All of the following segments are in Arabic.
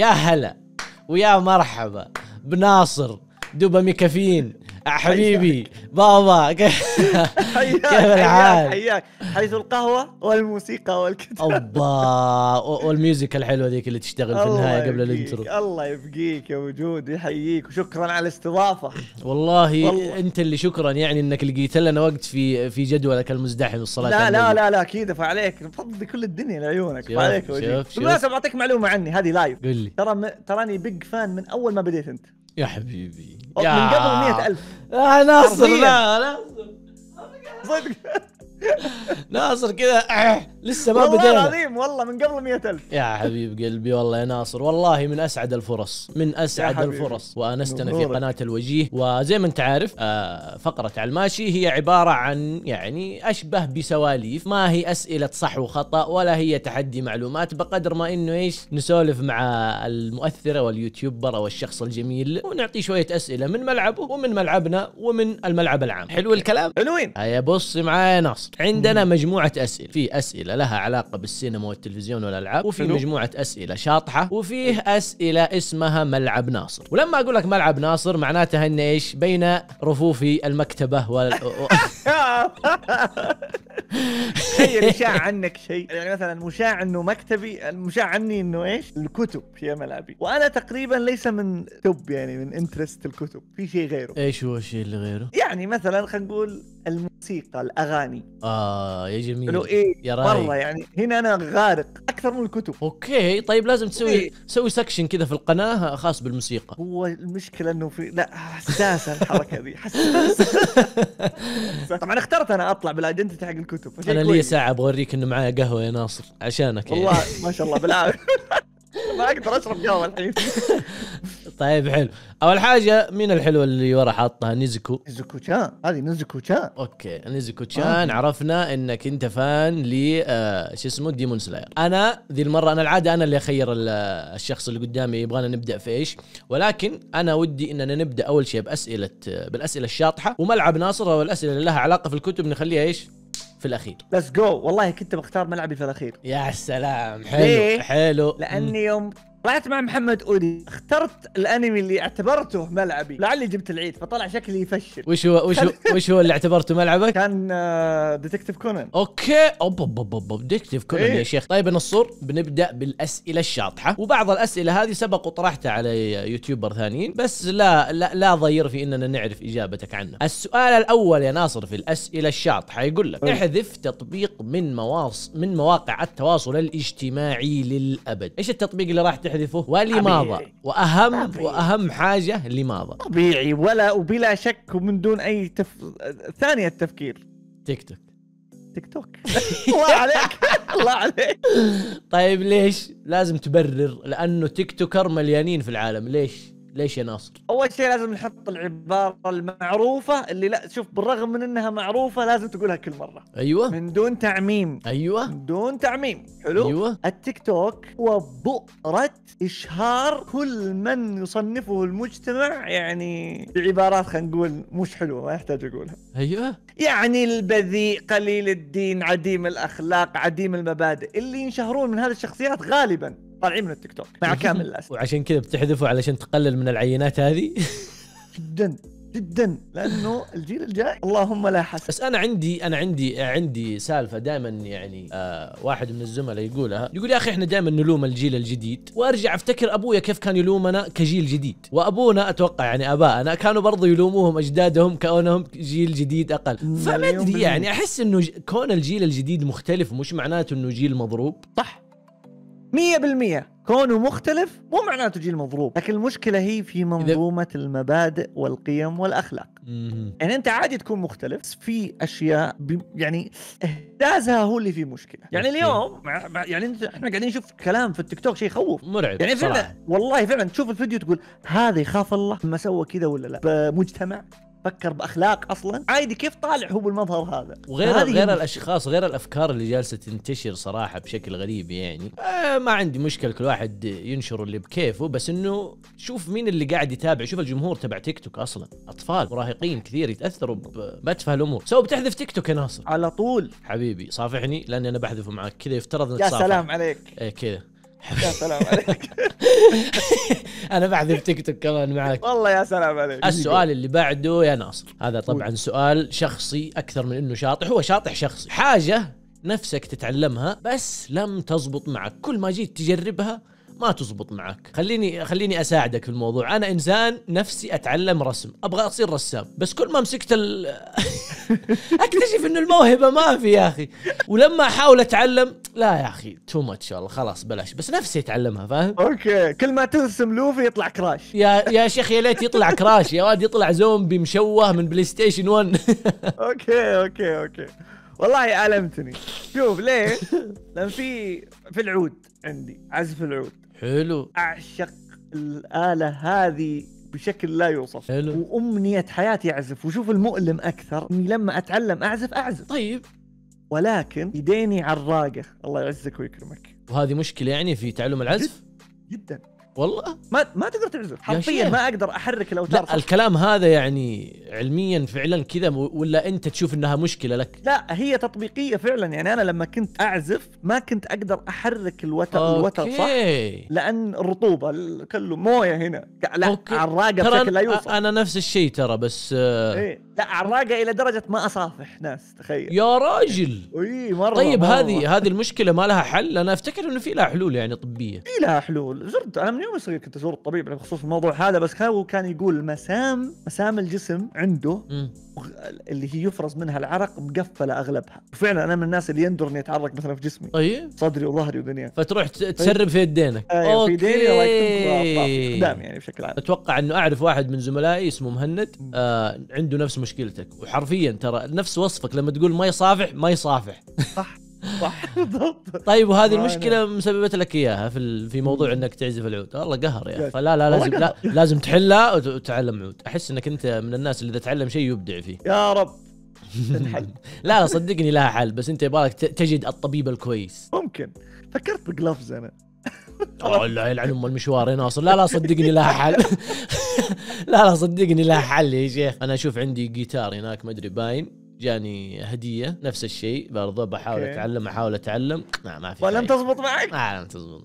يا هلا ويا مرحبا. بناصر دوباميكافين حبيبي بابا كيف الحال؟ حياك حيث القهوة والموسيقى والكتاب الله وال music الحلوة ذيك اللي تشتغل في النهاية قبل ال intro الله يبقيك يا وجود يحييك وشكرا على الاستضافة والله, والله. انت اللي شكرا يعني انك لقيت لنا وقت في في جدولك المزدحم الصلاه لا لا. لا لا أكيد فعليك بفضل كل الدنيا لعيونك فعليك. بالمناسبة بعطيك معلومة عني هذه لايف قل لي ترى. تراني big fan من أول ما بديت أنت يا حبيبي من يا قبل مئة ألف. آه ناصر. لا لا صدق. ناصر كذا آه، لسه ما والله بدينا. العظيم والله من قبل مئة ألف. يا حبيب قلبي والله يا ناصر والله من أسعد الفرص من حبيبي. الفرص. وأنستنا في. قناة الوجيه. وزي ما أنت عارف آه، فقرة على الماشي هي عبارة عن يعني أشبه بسواليف. ما هي أسئلة صح وخطأ ولا هي تحدي معلومات بقدر ما إنه إيش نسولف مع المؤثره واليوتيوبر أو الشخص الجميل ونعطيه شوية أسئلة من ملعبه ومن ملعبنا ومن الملعب العام. حلو الكلام؟ حلوين. هيا بص معايا يا ناصر عندنا مجموعة أسئلة. في أسئلة لها علاقة بالسينما والتلفزيون والألعاب وفي حلو. مجموعة أسئلة شاطحة وفيه أسئلة اسمها ملعب ناصر. ولما أقول لك ملعب ناصر معناتها إن إيش؟ بين رفوف المكتبة وال... تخيل يشاع عنك شيء. يعني مثلا مشاع إنه مكتبي المشاع عني إنه إيش؟ الكتب هي ملعبي. وأنا تقريبا ليس من top يعني من interest الكتب. في شيء غيره. إيش هو الشيء اللي غيره؟ يعني مثلا خلينا نقول الموسيقى الأغاني آه يا جميل لو إيه يا رايق. مره يعني هنا أنا غارق أكثر من الكتب أوكي طيب لازم تسوي إيه. تسوي section كذا في القناة خاص بالموسيقى هو المشكلة إنه في لا حساسه الحركة دي حساسه طبعا اخترت أنا أطلع بال identity حق الكتب أنا لي. ساعة بوريك إنه معايا قهوة يا ناصر عشانك يعني. والله ما شاء الله بالعافية ما أقدر أشرب قهوة الحين طيب حلو. أول حاجة مين الحلوه اللي ورا حاطها؟ نيزكو. نزكو تشان هذه نزكو تشان okay نيزكو تشان عرفنا إنك أنت fan ل آه، شو اسمه؟ ديمون سلاير أنا ذي المرة أنا العادة أنا اللي أخير آه، الشخص اللي قدامي يبغانا نبدأ في إيش. ولكن أنا ودي إننا نبدأ أول شيء بأسئلة آه، بالأسئلة الشاطحة. وملعب ناصر أو الاسئله اللي لها علاقة في الكتب نخليها إيش؟ في الأخير. let's go والله كنت بختار ملعبي في الأخير. يا سلام. حلو ليه؟ حلو. لأني يوم طلعت مع محمد أودي. اخترت الأنمي اللي اعتبرته ملعبي. لعلي جبت العيد فطلع شكلي يفشل. وش هو وش هو وش هو اللي اعتبرته ملعبك؟ كان Detective Conan okay. أوب أوب أوب أوب Detective Conan إيه. يا شيخ. طيب يا نصور بنبدأ بالأسئلة الشاطحة. وبعض الأسئلة هذه سبق وطرحتها على يوتيوبر ثانيين بس لا لا لا ضير في إننا نعرف إجابتك عنه. السؤال الأول يا ناصر في الأسئلة الشاطحة. يقول لك أي. احذف تطبيق من مواص من مواقع التواصل الاجتماعي للأبد. إيش التطبيق اللي راح تحذفه؟ ولماذا. واهم طبيعي. وأهم حاجة لماذا؟ طبيعي. ولا وبلا شك ومن دون أي تف... ثانية التفكير. تيك توك. تيك توك. الله عليك. الله عليك. طيب ليش لازم تبرر؟ لأنه تيك توكر مليانين في العالم. ليش؟ ليش يا ناصر؟ أول شيء لازم نحط العبارة المعروفة اللي لا شوف بالرغم من إنها معروفة لازم تقولها كل مرة. أيوه. من دون تعميم. أيوه. من دون تعميم. حلو؟ أيوه. التيك توك هو بؤرة إشهار كل من يصنفه المجتمع يعني بعبارات خلينا نقول مش حلوة ما يحتاج أقولها. أيوه. يعني البذيء قليل الدين عديم الأخلاق عديم المبادئ اللي ينشهرون من هذه الشخصيات غالبا. طالعين من التيك توك. مع كامل الأسف. وعشان كذا بتحذفه علشان تقلل من العينات هذه. جدا جدا لأنه الجيل الجاي اللهم لا حسد. بس أنا عندي أنا عندي عندي سالفة دائما يعني آه واحد من الزملاء يقولها. يقول يا أخي إحنا دائما نلوم الجيل الجديد. وأرجع أفتكر أبويا كيف كان يلومنا كجيل جديد. وأبونا أتوقع يعني ابائنا كانوا برضو يلوموهم أجدادهم كونهم جيل جديد أقل. فما أدري. يعني أحس إنه كون الجيل الجديد مختلف مش معناته إنه جيل مضروب. صح. مية بالمية كونه مختلف مو معناته جيل مضروب لكن المشكلة هي في منظومة المبادئ والقيم والأخلاق مهم. يعني أنت عادي تكون مختلف بس في أشياء ب... يعني إحداثها هو اللي فيه مشكلة يعني. اليوم مع... مع... يعني أنت إحنا قاعدين نشوف كلام في التيك توك شيء يخوف مرعب يعني. فعلا والله فعلا تشوف الفيديو تقول هذا يخاف الله ما سوى كذا ولا لا بمجتمع فكر بأخلاق أصلا. عادي كيف طالع هو بالمظهر هذا؟ وغير غير الأشخاص غير الأفكار اللي جالسة تنتشر صراحة بشكل غريب يعني. آه ما عندي مشكله كل واحد ينشر اللي بكيفه بس إنه شوف مين اللي قاعد يتابع. شوف الجمهور تبع تيك توك أصلا أطفال مراهقين كثير يتأثروا بأتفه الأمور. سو بتحذف تيك توك يا ناصر. على طول. حبيبي صافحني لأني أنا بحذفه معك كذا يفترض يا سلام عليك. إيه كذا. يا سلام عليك. أنا بحذف تيك توك كمان معك. والله يا سلام عليك. السؤال اللي بعده يا ناصر. هذا طبعا سؤال شخصي أكثر من إنه شاطح. هو شاطح شخصي. حاجة نفسك تتعلمها بس لم تزبط معك. كل ما جيت تجربها ما تزبط معك. خليني خليني أساعدك في الموضوع. أنا إنسان نفسي أتعلم رسم. أبغى أصير رسام. بس كل ما مسكت ال... أكتشف انه الموهبة ما في يا أخي. ولما أحاول أتعلم لا يا أخي too much والله خلاص بلاش. بس نفسي أتعلمها فاهم؟ okay. كل ما ترسم لوفي يطلع كراش يا يا شيخ يا ليت يطلع كراش يا واد يطلع زومبي مشوه من PlayStation 1 okay okay okay. والله ألمتني. شوف ليه؟ لأن في في العود عندي. عزف العود. حلو. أعشق الآلة هذه بشكل لا يوصف. حلو. وأمنية حياتي أعزف وشوف المؤلم أكثر. إني لما أتعلم أعزف أعزف. طيب. ولكن يديني عراقه. الله يعزك ويكرمك. وهذه مشكلة يعني في تعلم العزف؟ جدا. والله. ما ما تقدر تعزف. حرفيا. ما أقدر أحرك الاوتار لا صح. الكلام هذا يعني علميا فعلا كذا ولا أنت تشوف إنها مشكلة لك؟ لا هي تطبيقية فعلا. يعني أنا لما كنت أعزف ما كنت أقدر أحرك الوتر الوتر صح؟ لأن الرطوبة ال- كله موية هنا. لا okay. عراقه ترى بشكل لا يوصف. أنا نفس الشيء ترى بس آه، إيه. لا عراقه إلى درجة ما أصافح. ناس تخيل. يا راجل. إي مرة طيب. هذه هذه المشكلة ما لها حل؟ أنا أفتكر إنه في لها حلول يعني طبية. في لها حلول. زرت أنا من يوم صغير كنت أزور الطبيب بخصوص الموضوع هذا بس هو كان يقول مسام مسام الجسم عنده مم. اللي هي يفرز منها العرق مقفلة أغلبها. وفعلا أنا من الناس اللي يندر اني اتعرق مثلا في جسمي. طيب. صدري وظهري ودنيا فتروح ت- تسرب في يدينك. أيوه في ديني الله قدام يعني بشكل عام. أتوقع إنه أعرف واحد من زملائي اسمه مهند. آه عنده نفس مشكلتك. وحرفيا ترى نفس وصفك لما تقول ما يصافح ما يصافح. صح. صح. بالضبط. طيب وهذه المشكلة مسببت لك إياها في في موضوع إنك تعزف العود. والله قهر يا. فلا لا والله لازم لا. لازم تحلها وت- وتتعلم عود. أحس إنك أنت من الناس اللي إذا تعلم شيء يبدع فيه. يا رب. لا لا صدقني لها حل بس أنت يبغالك تجد الطبيب الكويس. ممكن. فكرت بجلافز أنا. لا يلعن ام المشوار يا ناصر لا لا صدقني لها حل. لا لا صدقني لها حل يا شيخ. أنا أشوف عندي جيتار هناك ما أدري باين. جاني هدية نفس الشيء برضه بحاول أوكي. أتعلم أحاول أتعلم. ما ما في ولم. تزبط معك ما لم تزبط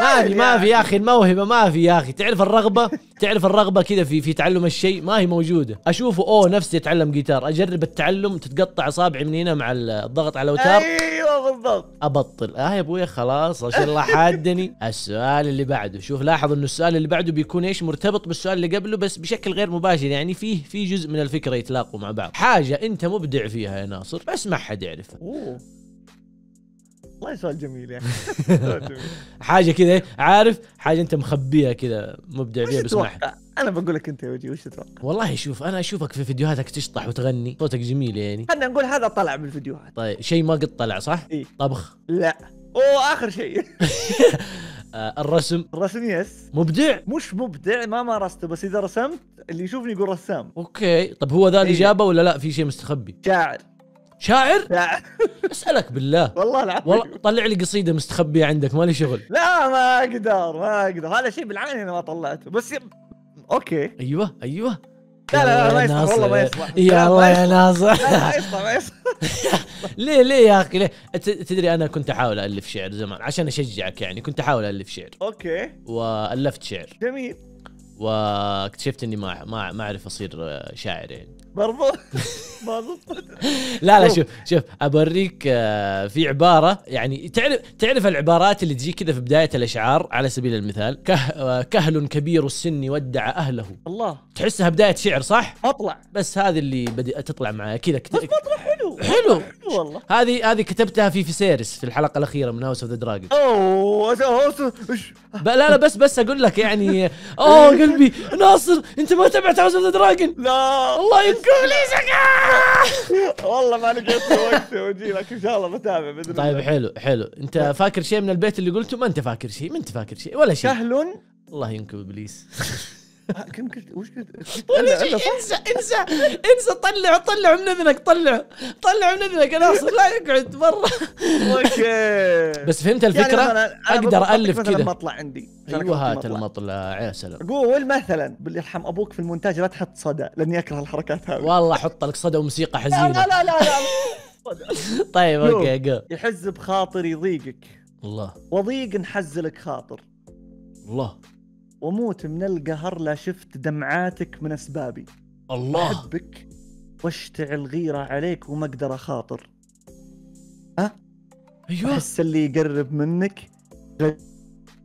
ما في ما في يا أخي الموهبة ما في يا أخي. تعرف الرغبة؟ تعرف الرغبة كذا في في تعلم الشيء؟ ما هي موجودة. أشوفه أوه نفسي اتعلم جيتار. أجرب التعلم تتقطع اصابعي من هنا مع الضغط على الأوتار. أيوه بالضبط. أبطل. آه يا أبوي خلاص عشان الله حادني. السؤال اللي بعده شوف لاحظ إنه السؤال اللي بعده بيكون إيش؟ مرتبط بالسؤال اللي قبله بس بشكل غير مباشر. يعني فيه في جزء من الفكرة يتلاقوا مع بعض. حاجة أنت مبدع فيها يا ناصر بس ما حد يعرفها. أوه. والله سؤال جميل جميل. حاجة كذا عارف؟ حاجة انت مخبيها كذا مبدع فيها بس ما حد؟ أنا بقول لك أنت يا وجهي وش تتوقع؟ والله شوف أنا أشوفك في فيديوهاتك تشطح وتغني. صوتك جميل يعني. خلينا نقول هذا طلع بالفيديوهات. طيب شيء ما قد طلع صح؟ إيه. طبخ. لا. أوه آخر شيء. آه الرسم. الرسم يس مبدع. مش مبدع ما مارسته بس إذا رسمت اللي يشوفني يقول رسام. okay. طب هو ذا إيه. الإجابة ولا لا؟ في شيء مستخبي. شاعر. شاعر؟ شاعر. أسألك بالله. والله العظيم. والله طلع لي قصيدة مستخبية عندك مالي شغل. لا ما أقدر ما أقدر. هذا شيء بالعين أنا ما طلعته بس ي... okay. أيوه أيوه. لا لا لا ما يصلح والله ما يصلح. يا لا، الله ما يا. ناصر. ما يصلح ما يصلح. ليه ليه يا أخي؟ ليه؟ تدري أنا كنت أحاول الف شعر زمان عشان أشجعك يعني كنت أحاول الف شعر. okay. وألفت شعر. جميل. واكتشفت إني ما ما ما أعرف أصير شاعر يعني برضو؟ ما لا لا شوف. شوف اوريك آه، في عبارة يعني تعرف تعرف العبارات اللي تجي كذا في بداية الأشعار؟ على سبيل المثال كه آه، كهل كبير السن ودع أهله. الله. تحسها بداية شعر صح؟ مطلع بس هذه اللي بدي تطلع معايا. كذا. بس مطلع حلو. حلو. حلو والله هذه هذه كتبتها في فيسيرس في الحلقة الأخيرة من House of the Dragon أوه؟ لا لا بس بس أقول لك يعني أوه قلبي ناصر أنت ما تبعت House of the Dragon لا. الله ينكب ليسك والله ما لقيت وقت وجي لك إن شاء الله بتابع بإذن طيب الله حلو حلو. أنت فاكر شيء من البيت اللي قلته؟ ما أنت فاكر شيء ما أنت فاكر شيء ولا شيء. كهل الله ينكب إبليس. كم قلت وش قلت؟ انسى انسى انسى طلع طلع من اذنك طلع طلع من اذنك يا ناصر لا يقعد برا okay بس فهمت يعني الفكرة مثلاً أنا ألف مثلاً كده. مطلع عندي أيوه هات مطلع. المطلع يا سلام قول مثلا باللي يرحم أبوك في المونتاج لا تحط صدى لأني أكره الحركات هذه والله أحط لك صدى وموسيقى حزينة لا لا لا, لا. صدى. طيب. okay جو يحز بخاطر يضيقك الله وضيق نحزلك خاطر الله وموت من القهر لا شفت دمعاتك من أسبابي. الله. أحبك واشتعل غيرة عليك وما أقدر أخاطر. أيوه. أحس اللي يقرب منك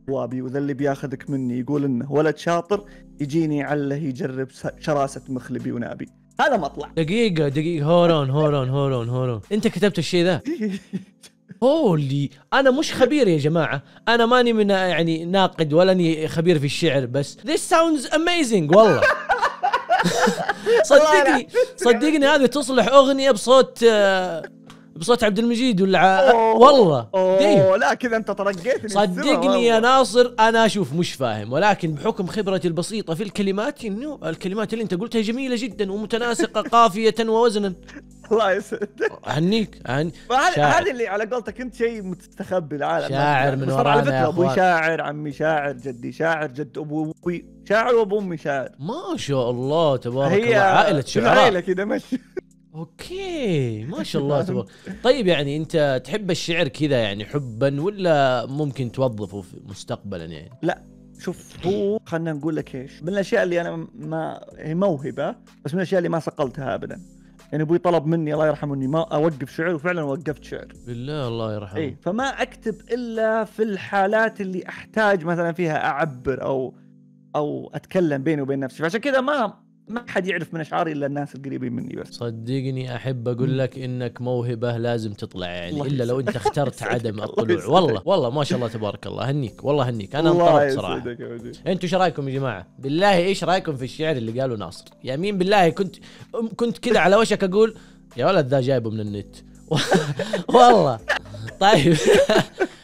جوابي وذا اللي بياخذك مني يقول إنه ولد شاطر يجيني عله يجرب شراسة مخلبي ونابي. هذا مطلع. دقيقة دقيقة. هورون هورون هورون هورون. أنت كتبت الشيء ذا؟ هولي أنا مش خبير يا جماعة. أنا ماني من يعني ناقد ولا أني خبير في الشعر بس. This sounds amazing والله. صدقني صدقني هذه تصلح أغنية بصوت آه، بصوت عبد المجيد ولا ع-. والله. أوه لا كذا أنت ترقيتني صدقني يا ناصر أنا أشوف مش فاهم ولكن بحكم خبرتي البسيطة في الكلمات إنه الكلمات اللي أنت قلتها جميلة جدا ومتناسقة قافية ووزنا. الله يسعدك. أهنيك. هذا اللي على قولتك أنت شيء مستخبي العالم. شاعر من ورانا يا أبوي. شاعر عمي شاعر جدي شاعر جد أبوي شاعر وأبو أمي شاعر. ما شاء الله تبارك الله. عائلة شعراء العائلة كذا مشي أوكي ما شاء الله تبارك. طيب يعني أنت تحب الشعر كذا يعني حبا ولا ممكن توظفه في مستقبلا يعني؟ شوف هو خلينا نقول لك إيش؟ من الأشياء اللي أنا ما هي موهبة بس من الأشياء اللي ما صقلتها ابدا. يعني أبوي طلب مني الله يرحمه إني ما أوقف شعر وفعلا وقفت شعر. بالله الله يرحمه. اي فما أكتب إلا في الحالات اللي أحتاج مثلا فيها أعبر أو أو أتكلم بيني وبين نفسي. فعشان كذا ما ما حد يعرف من أشعاري إلا الناس القريبين مني بس. صدقني أحب أقول لك إنك موهبة لازم تطلع يعني إلا لو أنت اخترت عدم الطلوع. والله والله ما شاء الله تبارك الله. هنيك والله هنيك. أنا انطربت صراحة. أنتوا إيش رأيكم يا جماعة؟ بالله إيش رأيكم في الشعر اللي قاله ناصر؟ يمين بالله كنت كنت كذا على وشك أقول يا ولد ذا جايبه من النت. والله. طيب.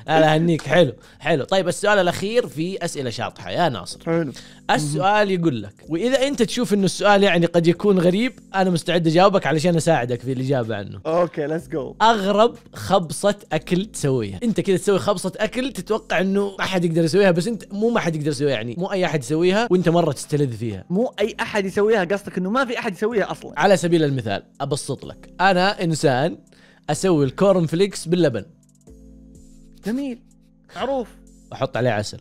لا هنيك. حلو حلو. طيب السؤال الأخير في أسئلة شاطحة يا ناصر. حلو. السؤال يقول لك وإذا أنت تشوف إنه السؤال يعني قد يكون غريب أنا مستعد أجاوبك علشان أساعدك في الإجابة عنه. okay let's go أغرب خبصة أكل تسويها. أنت كذا تسوي خبصة أكل تتوقع إنه ما حد يقدر يسويها بس أنت مو ما حد يقدر يسويها يعني مو أي أحد يسويها وأنت مرة تستلذ فيها. مو أي أحد يسويها قصدك إنه ما في أحد يسويها أصلا. على سبيل المثال أبسط لك. أنا إنسان أسوي ال corn flakes باللبن. جميل. معروف. واحط عليه عسل.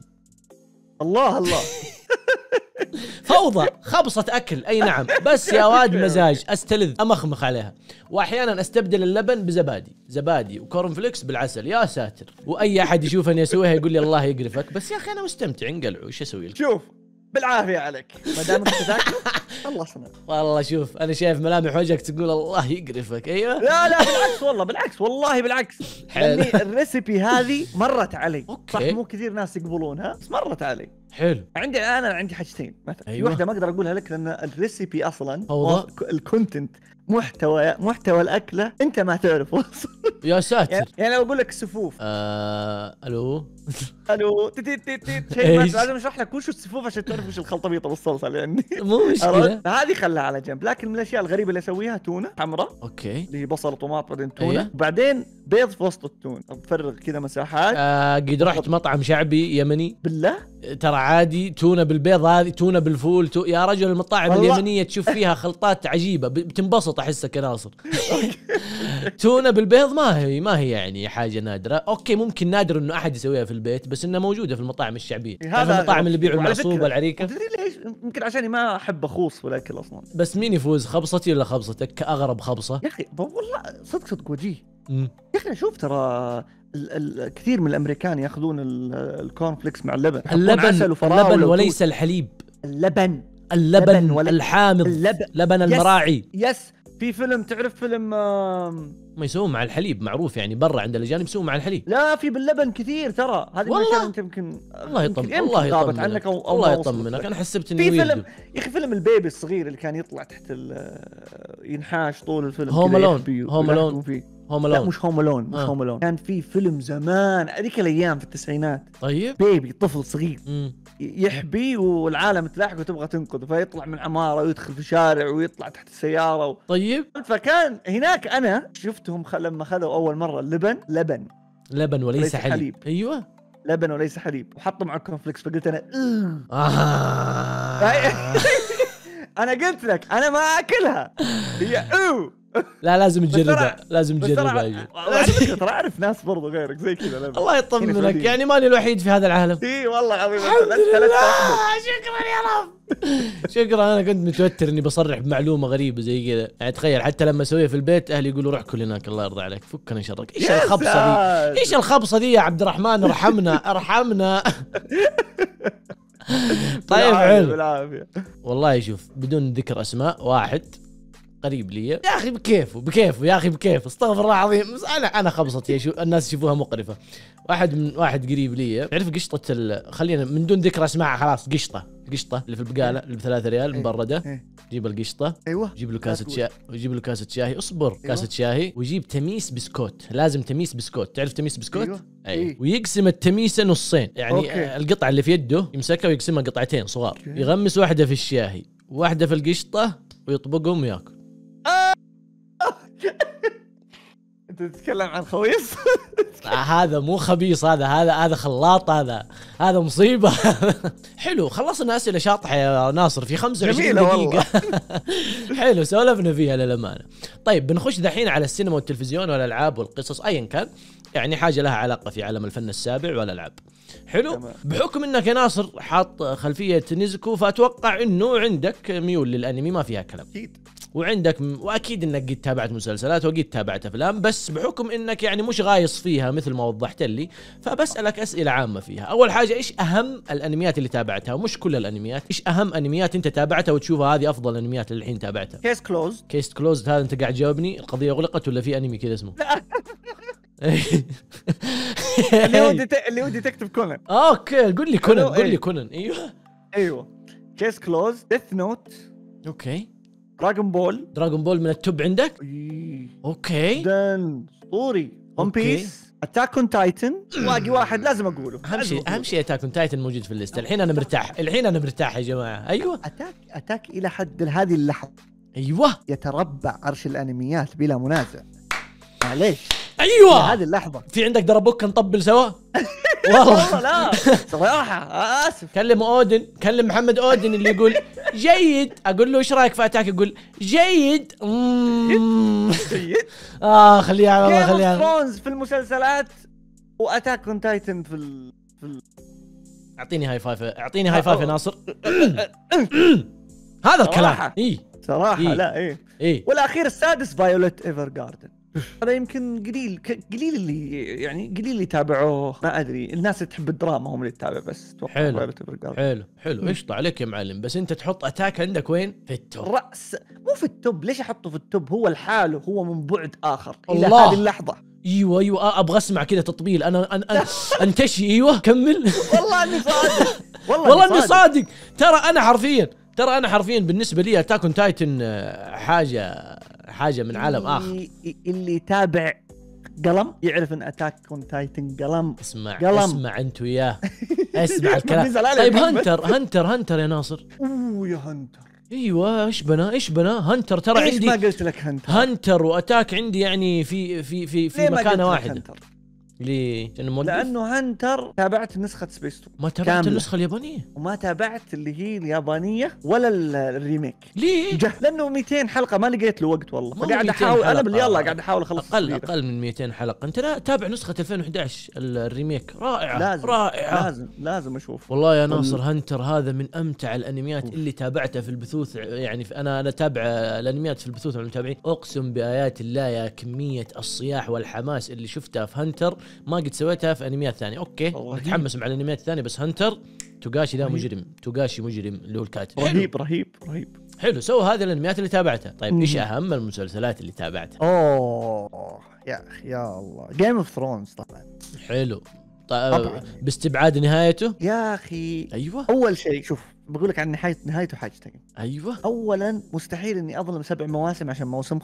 الله الله. فوضى خبصة أكل. أي نعم. بس يا واد مزاج أستلذ أمخمخ عليها. وأحيانا أستبدل اللبن بزبادي. زبادي و corn flakes بالعسل. يا ساتر. وأي أحد يشوفني أسويها يقول لي الله يقرفك. بس يا أخي أنا مستمتع. انقلعوا. إيش أسوي لك؟ شوف بالعافية عليك. ما دام أنت خلصنا والله شوف أنا شايف ملامح وجهك تقول الله يقرفك أيوه. لا لا بالعكس والله بالعكس والله بالعكس. حلو. ال recipe هذه مرت علي. okay. صح مو كثير ناس يقبلونها بس مرت علي. حلو. عندي أنا عندي حاجتين مثلا. أيوة. في واحدة ما أقدر أقولها لك لأن ال recipe أصلا فوضى. ال content محتوى محتوى الأكلة أنت ما تعرفه. أصلا يا يعني, ساتر. يعني لو أقول لك سفوف آه ألو. ألو. تي تي تي تي شيء؟ لازم أشرح لك وش السفوف عشان تعرف وش الخلطبيطه بالصلصة اللي عندي مو مشكلة. عرفت؟ هذه خلها على جنب لكن من الأشياء الغريبة اللي أسويها تونة حمراء okay اللي هي بصل وطماط بعدين تونة أيوة. بيض في وسط التون. أفرغ كذا مساحات. آه قد رحت مطعم شعبي يمني. بالله؟ ترى عادي تونة بالبيض هذه تونة بالفول تو... يا رجل المطاعم والله. اليمنية تشوف فيها خلطات عجيبة بتنبسط احسك يا ناصر تونة بالبيض ما هي ما هي يعني حاجة نادرة. okay ممكن نادر إنه أحد يسويها في البيت بس إنها موجودة في المطاعم الشعبية. هذا تعرف المطاعم اللي يبيعوا المعصوب العريكة تدري ليش؟ يمكن عشاني ما أحب أخوص في الأكل أصلا. بس مين يفوز خبصتي ولا خبصتك؟ كأغرب خبصة. يا أخي والله صدق صدق وجيه. يا أخي أشوف ترى ال- ال- كثير من الأمريكان يأخذون ال- ال corn flakes مع اللبن. يحطون عسل اللبن اللبن. وليس الحليب. اللبن. اللبن ولا- الحامض. اللبن. لبن yes. المراعي. yes في فيلم تعرف فيلم ما يسوون مع الحليب معروف يعني برا عند الأجانب يسوون مع الحليب. لا في باللبن كثير ترى. هذه والله. انت يمكن الله يطمن يمكن الله يطمنك. عنك أو الله يطمنك. أنا حسبت انه في فيلم. يا أخي فيلم ال baby الصغير اللي كان يطلع تحت ينحاش طول الفيلم Home كذا Alone. يحبي Home لا Alone مش Home Alone مش آه. Home Alone كان في فيلم زمان هذيك الأيام في التسعينات طيب baby طفل صغير مم. يحبي والعالم تلاحقه وتبغى تنقذه فيطلع من عمارة ويدخل في شارع ويطلع تحت السيارة و... طيب فكان هناك أنا شفتهم خ... لما خذوا أول مرة اللبن لبن لبن وليس حليب. حليب. أيوه لبن وليس حليب وحطوا مع ال corn flakes فقلت أنا. آه. أنا قلت لك أنا ما أكلها هي أوه لا لازم تجربها لازم تجربها ترى أعرف ناس برضو غيرك زي كذا. الله يطمنك سعودية. يعني ماني الوحيد في هذا العالم. إي والله العظيم. شكرا يا رب. شكرا أنا كنت متوتر إني بصرح بمعلومة غريبة زي كذا. يعني تخيل حتى لما أسويها في البيت أهلي يقولوا روح كل هناك الله يرضى عليك. فكنا شرك. إيش الخبصة دي. إيش الخبصة دي يا عبد الرحمن؟ ارحمنا ارحمنا. طيب حلو. والله شوف بدون ذكر أسماء واحد قريب لي يا أخي بكيفه بكيفه يا أخي بكيفه استغفر الله العظيم أنا أنا خبصتي شو الناس يشوفوها مقرفة واحد من واحد قريب لي تعرف قشطة ال... خلينا من دون ذكر أسماء خلاص قشطة قشطة اللي في البقالة اللي بثلاثة ريال إيه. مبرده إيه. جيب القشطة أيوه جيب له كاسة. شاي ويجيب له كاسة شاي اصبر أيوة. كاسة شاي ويجيب تميس بسكوت لازم تميس بسكوت تعرف تميس بسكوت أيوة. أي إيه. ويقسم التميسة نصين يعني okay. القطعة اللي في يده يمسكها ويقسمها قطعتين صغار okay. يغمس واحدة في الشاهي واحدة في القشطة ويطبقهم وياكل انت تتكلم عن خبيص؟ هذا مو خبيص هذا هذا هذا خلاط هذا هذا مصيبة. حلو خلصنا أسئلة شاطحة يا ناصر في 25 جميلة والله. دقيقة. حلو سولفنا فيها للأمانة. طيب بنخش دحين على السينما والتلفزيون والألعاب والقصص ايا كان. يعني حاجة لها علاقة في عالم الفن السابع والألعاب. حلو تمام. بحكم إنك يا ناصر حاط خلفية نيزوكو فأتوقع إنه عندك ميول للأنمي ما فيها كلام. أكيد. وعندك وأكيد إنك قد تابعت مسلسلات وقد تابعت أفلام بس بحكم إنك يعني مش غايص فيها مثل ما وضحت لي فبسألك أسئلة عامة فيها. أول حاجة إيش أهم الأنميات اللي تابعتها؟ ومش كل الأنميات إيش أهم أنميات أنت تابعتها وتشوفها هذه أفضل أنميات اللي الحين تابعتها؟ Case Close Case Closed هذا أنت قاعد تجاوبني القضية اغلقت ولا في أنمي كذا اسمه؟ اللي ت- اللي ودي تكتب كونان okay قول لي كونان حلو، قول لي إيه. كونان. أيوه. أيوه. Case Closed Death Note okay. Dragon Ball Dragon Ball من ال top عندك؟ okay. done اسطوري One. Piece Attack on Titan باقي واحد لازم أقوله. أهم شيء. أهم شيء Attack Titan موجود في الليسته الحين أنا مرتاح. الحين أنا مرتاح يا جماعة. أيوه. Attack Attack إلى حد هذه اللحظة. أيوه. يتربع عرش الأنميات بلا منازع. معليش. أيوه. هذه اللحظة. في عندك دربوك نطبل سوا؟ والله. والله لا. صراحة. آسف. كلم أودن كلم محمد أودن اللي يقول جيد. أقول له إيش رأيك في Attack؟ يقول جيد. جيد؟ آه خليها على الله Game of خليها Thrones في المسلسلات و Attack on Titan في ال... في ال... أعطيني high five أعطيني high five يا ناصر. هذا الكلام. صراحة. اي صراحة إيه. لا إيه. اي والأخير السادس Violet Evergarden هذا يمكن قليل قليل اللي يعني قليل اللي يتابعوه. ما أدري. الناس اللي تحب الدراما هم اللي تتابع بس أتوقع حلو. حلو حلو. قشطة عليك يا معلم. بس أنت تحط Attack عندك وين؟ في ال top. رأس. مو في ال top. ليش أحطه في ال top؟ هو لحاله هو من بعد آخر. إلى الله. هذه اللحظة. أيوه أيوه. أبغى أسمع كذا تطبيل. أنا أنا أنا- أنتشي. أيوه كمل. والله إني صادق. والله, والله إني صادق. ترى أنا حرفيا ترى أنا حرفيا بالنسبة لي Attack on Titan حاجة حاجة من عالم آخر اللي, يتابع قلم يعرف إن Attack on Titan قلم اسمع قلم. اسمع أنت وياه اسمع الكلام طيب. Hunter Hunter Hunter يا ناصر أوه يا Hunter أيوه إيش بنا إيش بنا Hunter ترى ليش ما عندي قلت لك Hunter؟ Hunter و Attack عندي يعني في في في في مكانة واحدة Hunter؟ ليه؟ لأنه موقف لأنه Hunter تابعت نسخة سبيس تون ما تابعت كاملة. النسخة اليابانية؟ وما تابعت اللي هي اليابانية ولا ال- ال remake. ليه؟ جه لأنه 200 حلقة ما لقيت له وقت والله. فقاعد 200 احاول أنا. باليلا قاعد أحاول أخلص أقل السبيرة. أقل من 200 حلقة. أنت لا تابع نسخة 2011 ال- ال remake. رائعة. لازم رائعة. لازم لازم أشوف والله يا ناصر Hunter هذا من أمتع الأنميات اللي تابعتها في البثوث. يعني في أنا أنا أتابع الأنميات في البثوث على المتابعين. أقسم بآيات الله يا كمية الصياح والحماس اللي شفتها في Hunter ما قد سويتها في أنميات ثانية. okay. متحمس مع الأنميات الثانية بس Hunter توغاشي ذا. مجرم. توغاشي مجرم اللي هو الكاتب. رهيب رهيب رهيب. حلو سوى هذه الأنميات اللي تابعتها. طيب إيش. أهم المسلسلات اللي تابعتها؟ أوه يا أخي يا الله. Game of Thrones طبعا. حلو. طيب طبعاً. باستبعاد نهايته؟ يا أخي. أيوه. أول شيء شوف بقول لك عن نهايه نهايته حاجتين. أيوه. اولا مستحيل إني أظلم سبع مواسم عشان موسم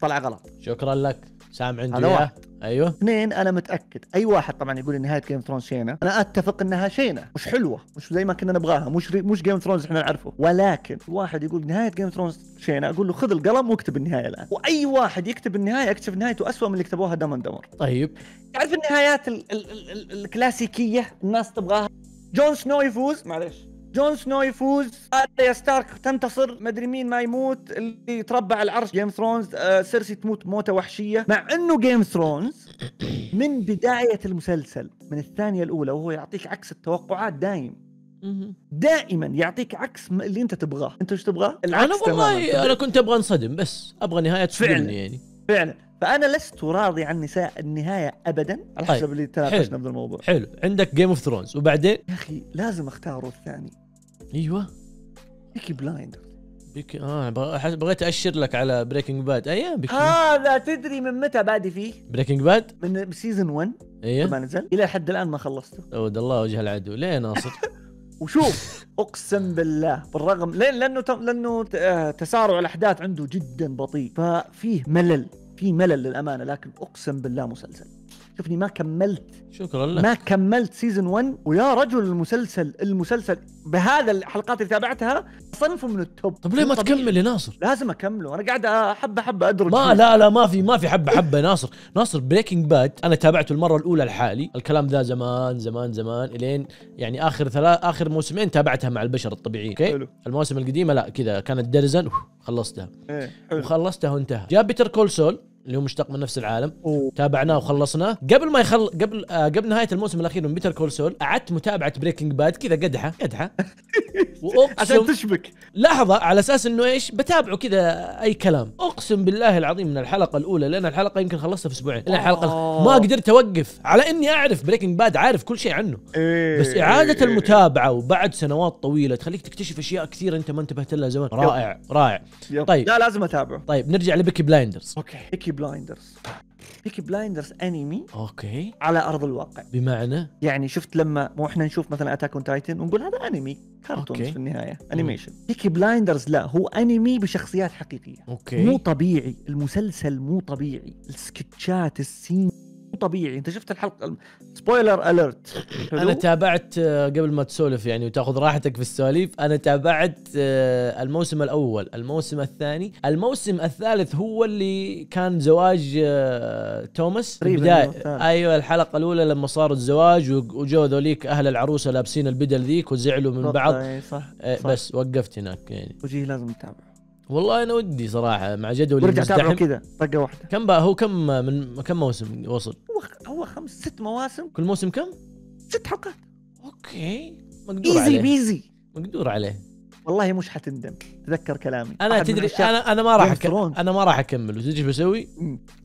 طلع غلط. شكرا لك. سام عندي هذا إياه. واحد. أيوه. اثنين أنا متأكد. أي واحد طبعا يقول نهاية Game Thrones شينة. أنا أتفق إنها شينة. مش حلوة. مش زي ما كنا نبغاها. مش ري... مش Game Thrones إحنا نعرفه. ولكن واحد يقول نهاية Game Thrones شينة أقول له خذ القلم واكتب النهاية الآن. وأي واحد يكتب النهاية أكتشف نهايته أسوأ من اللي كتبوها دم دمر. طيب. تعرف النهايات ال... ال... ال... ال... الكلاسيكية الناس تبغاها؟ جون سنو يفوز. معلش جون سنو يفوز. آريا ستارك تنتصر. مدري مين ما يموت. اللي يتربع على العرش. Game Thrones. آه سيرسي تموت موتة وحشية. مع إنه Game Thrones من بداية المسلسل من الثانية الأولى وهو يعطيك عكس التوقعات دايم. دائما يعطيك عكس اللي أنت تبغاه. أنت إيش تبغاه؟ أنا العكس والله تماماً. أنا كنت أبغى أنصدم بس أبغى نهاية فعلاً. تصدمني يعني. فعلا. فأنا لست راضي عن نساء النهاية ابدا على طيب، حسب اللي. تناقشنا بهذا الموضوع. حلو. عندك Game of Thrones وبعدين؟ يا أخي لازم اختاره الثاني. أيوه. Peaky Blind Peak آه بغيت اشر لك على Breaking Bad أيوه Peaky هذا تدري من متى بادي فيه؟ Breaking Bad من season 1 أيوه. ما نزل. إلى حد الآن ما خلصته. عود الله وجه العدو. ليه ناصر؟ وشوف أقسم بالله بالرغم لين لأنه لأنه آه، تسارع الأحداث عنده جدا بطيء. ففيه ملل في ملل للأمانة لكن أقسم بالله مسلسل. شوفني ما كملت. شكرا لك. ما كملت season 1 ويا رجل المسلسل المسلسل بهذا الحلقات اللي تابعتها صنفه من ال top. طب ليه ما. تكمل يا ناصر؟ لازم أكمله. أنا قاعد حبه حبه ادرج ما فيه. لا لا ما في ما في حبه حبة ناصر. ناصر Breaking Bad أنا تابعته المرة الأولى لحالي. الكلام ذا زمان زمان زمان إلين يعني آخر ثلاث آخر موسمين تابعتها مع البشر الطبيعيين. okay؟ حلو. المواسم القديمة لا كذا كانت درزن. خلصتها. إيه حلو. وخلصتها وانتهى. جاء Better Call Saul. اللي هو مشتق من نفس العالم. أوه. تابعناه وخلصناه. قبل ما يخل قبل آه قبل نهاية الموسم الأخير من Better Call Saul قعدت متابعة Breaking Bad كذا قدحة قدحة. عشان واقسم تشبك. لحظة على أساس إنه إيش؟ بتابعه كذا أي كلام. أقسم بالله العظيم من الحلقة الأولى لأن الحلقة يمكن خلصتها في أسبوعين. لين الحلقة آه. ما قدرت أوقف. على إني أعرف Breaking Bad عارف كل شيء عنه. إيه. بس إعادة إيه،. المتابعة وبعد سنوات طويلة تخليك تكتشف أشياء كثيرة أنت ما انتبهت لها زمان. رائع رائع. yep. طيب. لا لازم أتابعه. طيب نرجع ل Peaky Blinders. okay. Peaky Blinders Peaky Blinders انمي okay. على أرض الواقع. بمعنى؟ يعني شفت لما مو إحنا نشوف مثلا Attack on Titan ونقول هذا أنمي cartoons okay. في النهاية animation Peaky Blinders لا هو أنمي بشخصيات حقيقية. okay. مو طبيعي المسلسل مو طبيعي. السكتشات ال scene طبيعي. انت شفت الحلقة spoiler alert أنا تابعت آه، قبل ما تسولف يعني وتاخذ راحتك في السواليف أنا تابعت آه، الموسم الأول الموسم الثاني. الموسم الثالث هو اللي كان زواج آه، توماس. الثالث. أيوه الحلقة الأولى لما صار الزواج وج- وجو ذوليك أهل العروسة لابسين البدل ذيك وزعلوا من بعض. صح, صح. بس وقفت هناك يعني. وجيه لازم نتابعه والله أنا ودي صراحة مع جدولي ورجع تابعه كذا طقة واحدة. كم بقى هو كم من كم موسم وصل؟ هو هو خمس ست مواسم. كل موسم كم؟ ست حلقات. أوكي. مقدور easy عليه. peasy مقدور عليه. والله مش حتندم تذكر كلامي. أنا تدري أنا أنا ما راح أكمل. أنا ما راح اكمل وتدري إيش بسوي؟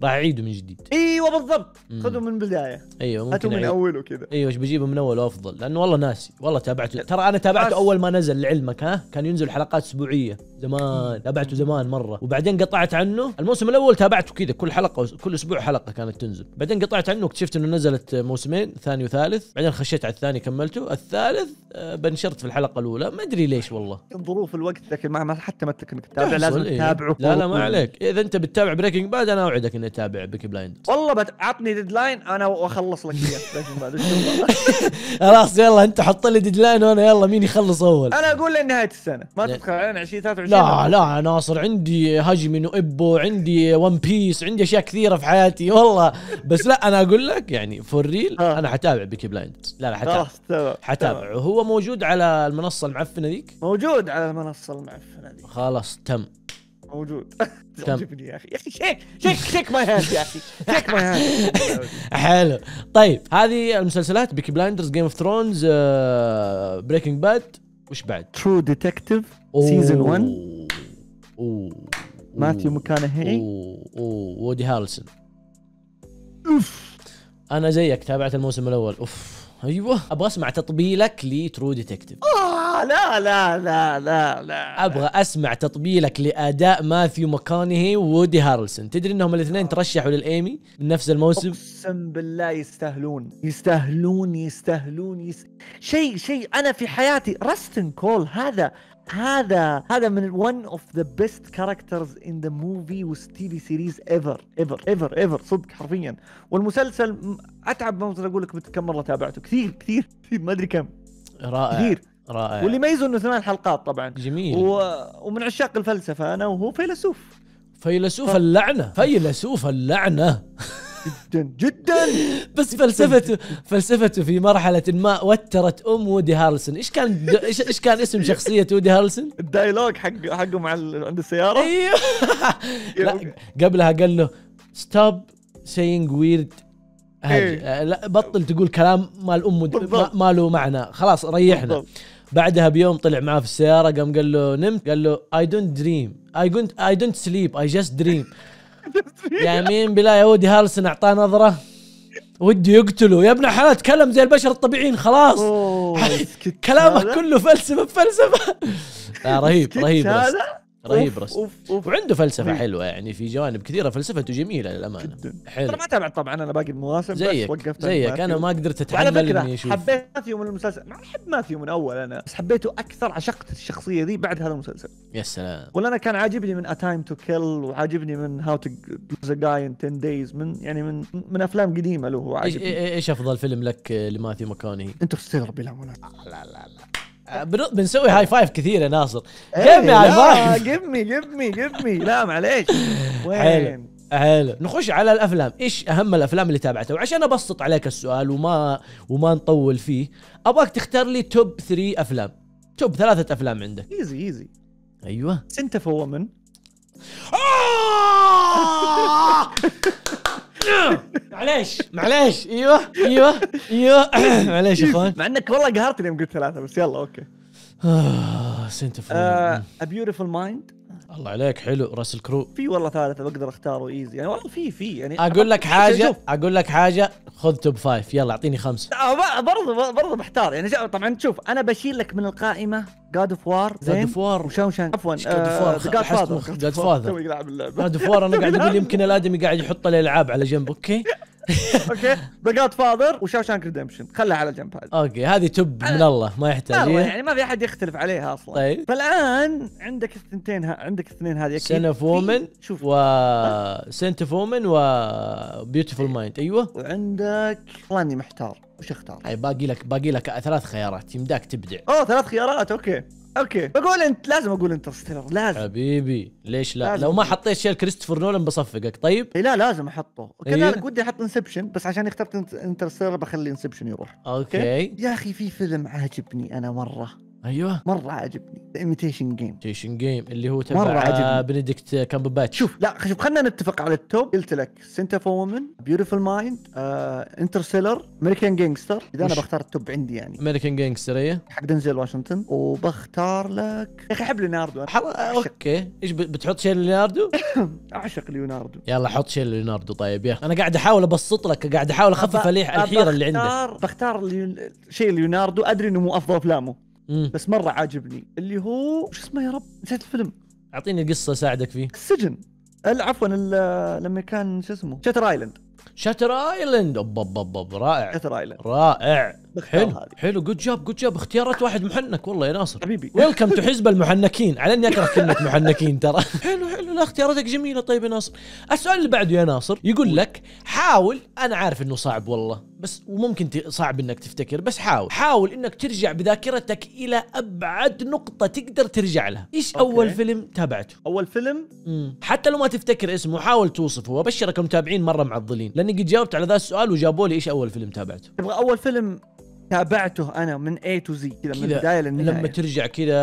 راح أعيده من جديد. إيوه بالضبط. خذوا من البداية. أيوه ممكن من. أوله كذا. أيوه إيش بجيبه من اول أفضل لأنه والله ناسي. والله تابعته. ترى أنا تابعته. أول ما نزل لعلمك ها؟ كان ينزل حلقات أسبوعية زمان. تابعته زمان مرة. وبعدين قطعت عنه. الموسم الأول تابعته كذا كل حلقة كل أسبوع حلقة كانت تنزل. بعدين قطعت عنه واكتشفت إنه نزلت موسمين ثاني وثالث. بعدين خشيت على الثاني كملته. الثالث آه، بنشرت في الحلقة الأولى. ما أدري ليش والله. ظروف الوقت لكن ما حتى ما إنك تتابع لازم إيه. تتابعه لا لا. ما عليك إذا أنت بتتابع Breaking Bad أنا أوعدك إني أتابع Peaky Blind والله بت... عطني deadline أنا وأخلص لك إياه. خلاص يلا أنت حط لي deadline وأنا يلا مين يخلص أول أنا أقول لنهايه السنة ما. تدخل علينا 20 23 لا لا ناصر عندي Hajime no Ippo عندي One Piece عندي أشياء كثيرة في حياتي والله بس لا أنا أقول لك يعني for real آه. أنا حتابع Peaky Blinders لا لا حتابع. حتابع وهو موجود على المنصة المعفنة ذيك موجود على المنصه المعفنة دي. خلاص تم. موجود. تم. تعجبني يا أخي. يا أخي shake shake shake my hand يا أخي. shake my hand حلو. طيب هذه المسلسلات Peaky Blinders Game of Thrones Breaking Bad وش بعد؟ True Detective season 1 أوه. أوه. ماثيو مكانهي وودي هارلسون أوف. أنا زيك تابعت الموسم الأول. أوف. أيوه. أبغى أسمع تطبيلك ل True Detective آه لا لا لا لا لا. أبغى أسمع تطبيلك لأداء ماثيو ماكونهي وودي هارلسون. تدري إنهم الاثنين ترشحوا للإيمي من نفس الموسم؟ أقسم بالله يستاهلون. يستاهلون يستاهلون يس... شيء شيء أنا في حياتي راستن كول هذا هذا هذا من one of the best characters in the movie و TV series ever ever ever ever صدق حرفيا. والمسلسل أتعب ما أقول لك كم مرة تابعته. كثير كثير كثير ما أدري كم. رائع. كثير. رائع. واللي يميزه إنه ثمان حلقات طبعا. جميل. و... ومن عشاق الفلسفة أنا وهو فيلسوف. فيلسوف اللعنة. فيلسوف اللعنة. جدا جدا. بس فلسفته فلسفته في مرحلة ما وترت أم وودي هارلسون. إيش كان إيش إيش كان اسم شخصية وودي هارلسون؟ ال dialogue حق حقه مع. عند السيارة. أيوه. لا قبلها قال له stop saying weird إيه. لا بطل تقول كلام مال ام بالضبط. ما له معنى. خلاص ريحنا. بالضبط. بعدها بيوم طلع معاه في السيارة قام قال له نمت؟ قال له I don't dream I don't I don't sleep I just dream يا man بالله يا ودي هارلسون أعطاه نظرة. ودي يقتله. يا ابن الحلال تكلم زي البشر الطبيعيين خلاص. كلامك كله فلسفة بفلسفه لا رهيب رهيب رهيب أوف، أوف أوف. وعنده فلسفة. حلوة يعني في جوانب كثيرة فلسفته جميلة للأمانة. جدا. حلو. أنا ما تابعت طبعا أنا باقي المواسم بس زيك وقفت زيك. أنا ما. قدرت أتحمل إني أشوف. حبيت ماثيو من المسلسل. ما أحب ماثيو من أول أنا بس حبيته أكثر عشقت الشخصية ذي بعد هذا المسلسل. يا سلام. ولا أنا كان عاجبني من A Time to Kill وعاجبني من How to Lose a Guy in 10 Days من يعني من من أفلام قديمة له هو إيش عاجبني إيش أفضل فيلم لك لماثيو ماكوني Interstellar بلا منازع آه، بن- بنسوي هاي فايف كثير يا ناصر give me high five give me give me give me لا معليش. وين؟ حلو. نخش على الأفلام. إيش أهم الأفلام اللي تابعتها وعشان أبسط عليك السؤال وما وما نطول فيه أبغاك تختار لي top 3 أفلام. top ثلاثة أفلام عندك. easy easy أيوه. Scent of Woman معليش. معليش. أيوه أيوه أيوه. معليش يا اخوان. مع انك والله قهرتني يوم قلت ثلاثة بس يلا أوكي. Scent of a Beautiful Mind الله عليك حلو. راسل كرو. في والله ثالثة بقدر أختاره easy يعني والله في في يعني أقول لك حاجة. أقول لك حاجة خذ top five. يلا أعطيني خمسة. برضه برضه محتار يعني طبعا شوف أنا بشيل لك من القائمة God of War زين؟ God of War. و Shawshank عفوا؟ Godfather يلعب اللعبه هذا فور أنا قاعد أقول يمكن الآدمي قاعد يحط الالعاب على جنب أوكي؟ أوكي. The Godfather و Shawshank Redemption خلها على جنب هذه. أوكي هذه top من الله ما يحتاج؟ يعني ما في أحد يختلف عليها أصلا. طيب. فالآن عندك الثنتين ها عندك الاثنين هذه. أكيد Scent of Woman شوف. و Scent of Woman و Beautiful Mind أيوه. وعندك والله محتار. وش أختار؟ هاي باقي لك باقي لك ثلاث خيارات. يمداك تبدع. أوه ثلاث خيارات. أوكي. أوكي. بقول أنت لازم أقول Interstellar لازم. حبيبي ليش لا. لو ما حطيت شيء كريستوفر نولان بصفقك طيب؟ لا لازم أحطه. كذلك ودي أحط Inception بس عشان اخترت Int- Interstellar بخلي Inception يروح. أوكي. يا أخي في فيلم عاجبني أنا مرة. أيوه. مرة عاجبني The Imitation Game tation Game اللي هو تبع عجبني. بنديكت كامبرباتش شوف لا شوف خلينا نتفق على ال top. قلت لك Scent of a Woman Beautiful Mind Interstellar American Gangster إذا أنا بختار ال top عندي يعني. American Gangster إيه حق دنزل واشنطن. وبختار لك يا أخي أحب ليوناردو. أوكي. إيش بتحط شيء ليوناردو؟ أعشق ليوناردو. يلا حط شيء ليوناردو طيب يا أنا قاعد أحاول أبسط لك قاعد أحاول أخفف الحيرة اللي عندك. بختار. شيء ليوناردو. أدري إنه مو أفضل أفلامه. مم. بس مرة عاجبني. اللي هو شو اسمه يا رب؟ نسيت الفيلم. أعطيني قصة اساعدك فيه. السجن. ال- عفوا لما كان شو اسمه؟ Shutter Island Shutter Island. رائع. Shutter Island رائع. حلو هذه. حلو. good job good job اختيارات واحد محنك والله يا ناصر. حبيبي. welcome to حزب المحنكين. على إني أكره كلمة محنكين ترى. حلو حلو. لا اختياراتك جميلة. طيب يا ناصر السؤال اللي بعده يا ناصر يقول لك حاول أنا عارف إنه صعب والله بس وممكن صعب إنك تفتكر بس حاول. حاول إنك ترجع بذاكرتك إلى أبعد نقطة تقدر ترجع لها. إيش أوكي. أول فيلم تابعته؟ أول فيلم؟ مم. حتى لو ما تفتكر اسمه حاول توصفه. وأبشرك المتابعين مرة مفضلين. لأني قد جاوبت على ذا السؤال وجابوا لي إيش أول فيلم تابعته. تبغى أول فيلم تابعته أنا من A to Z كذا من البدايه للنهاية. لما ترجع كذا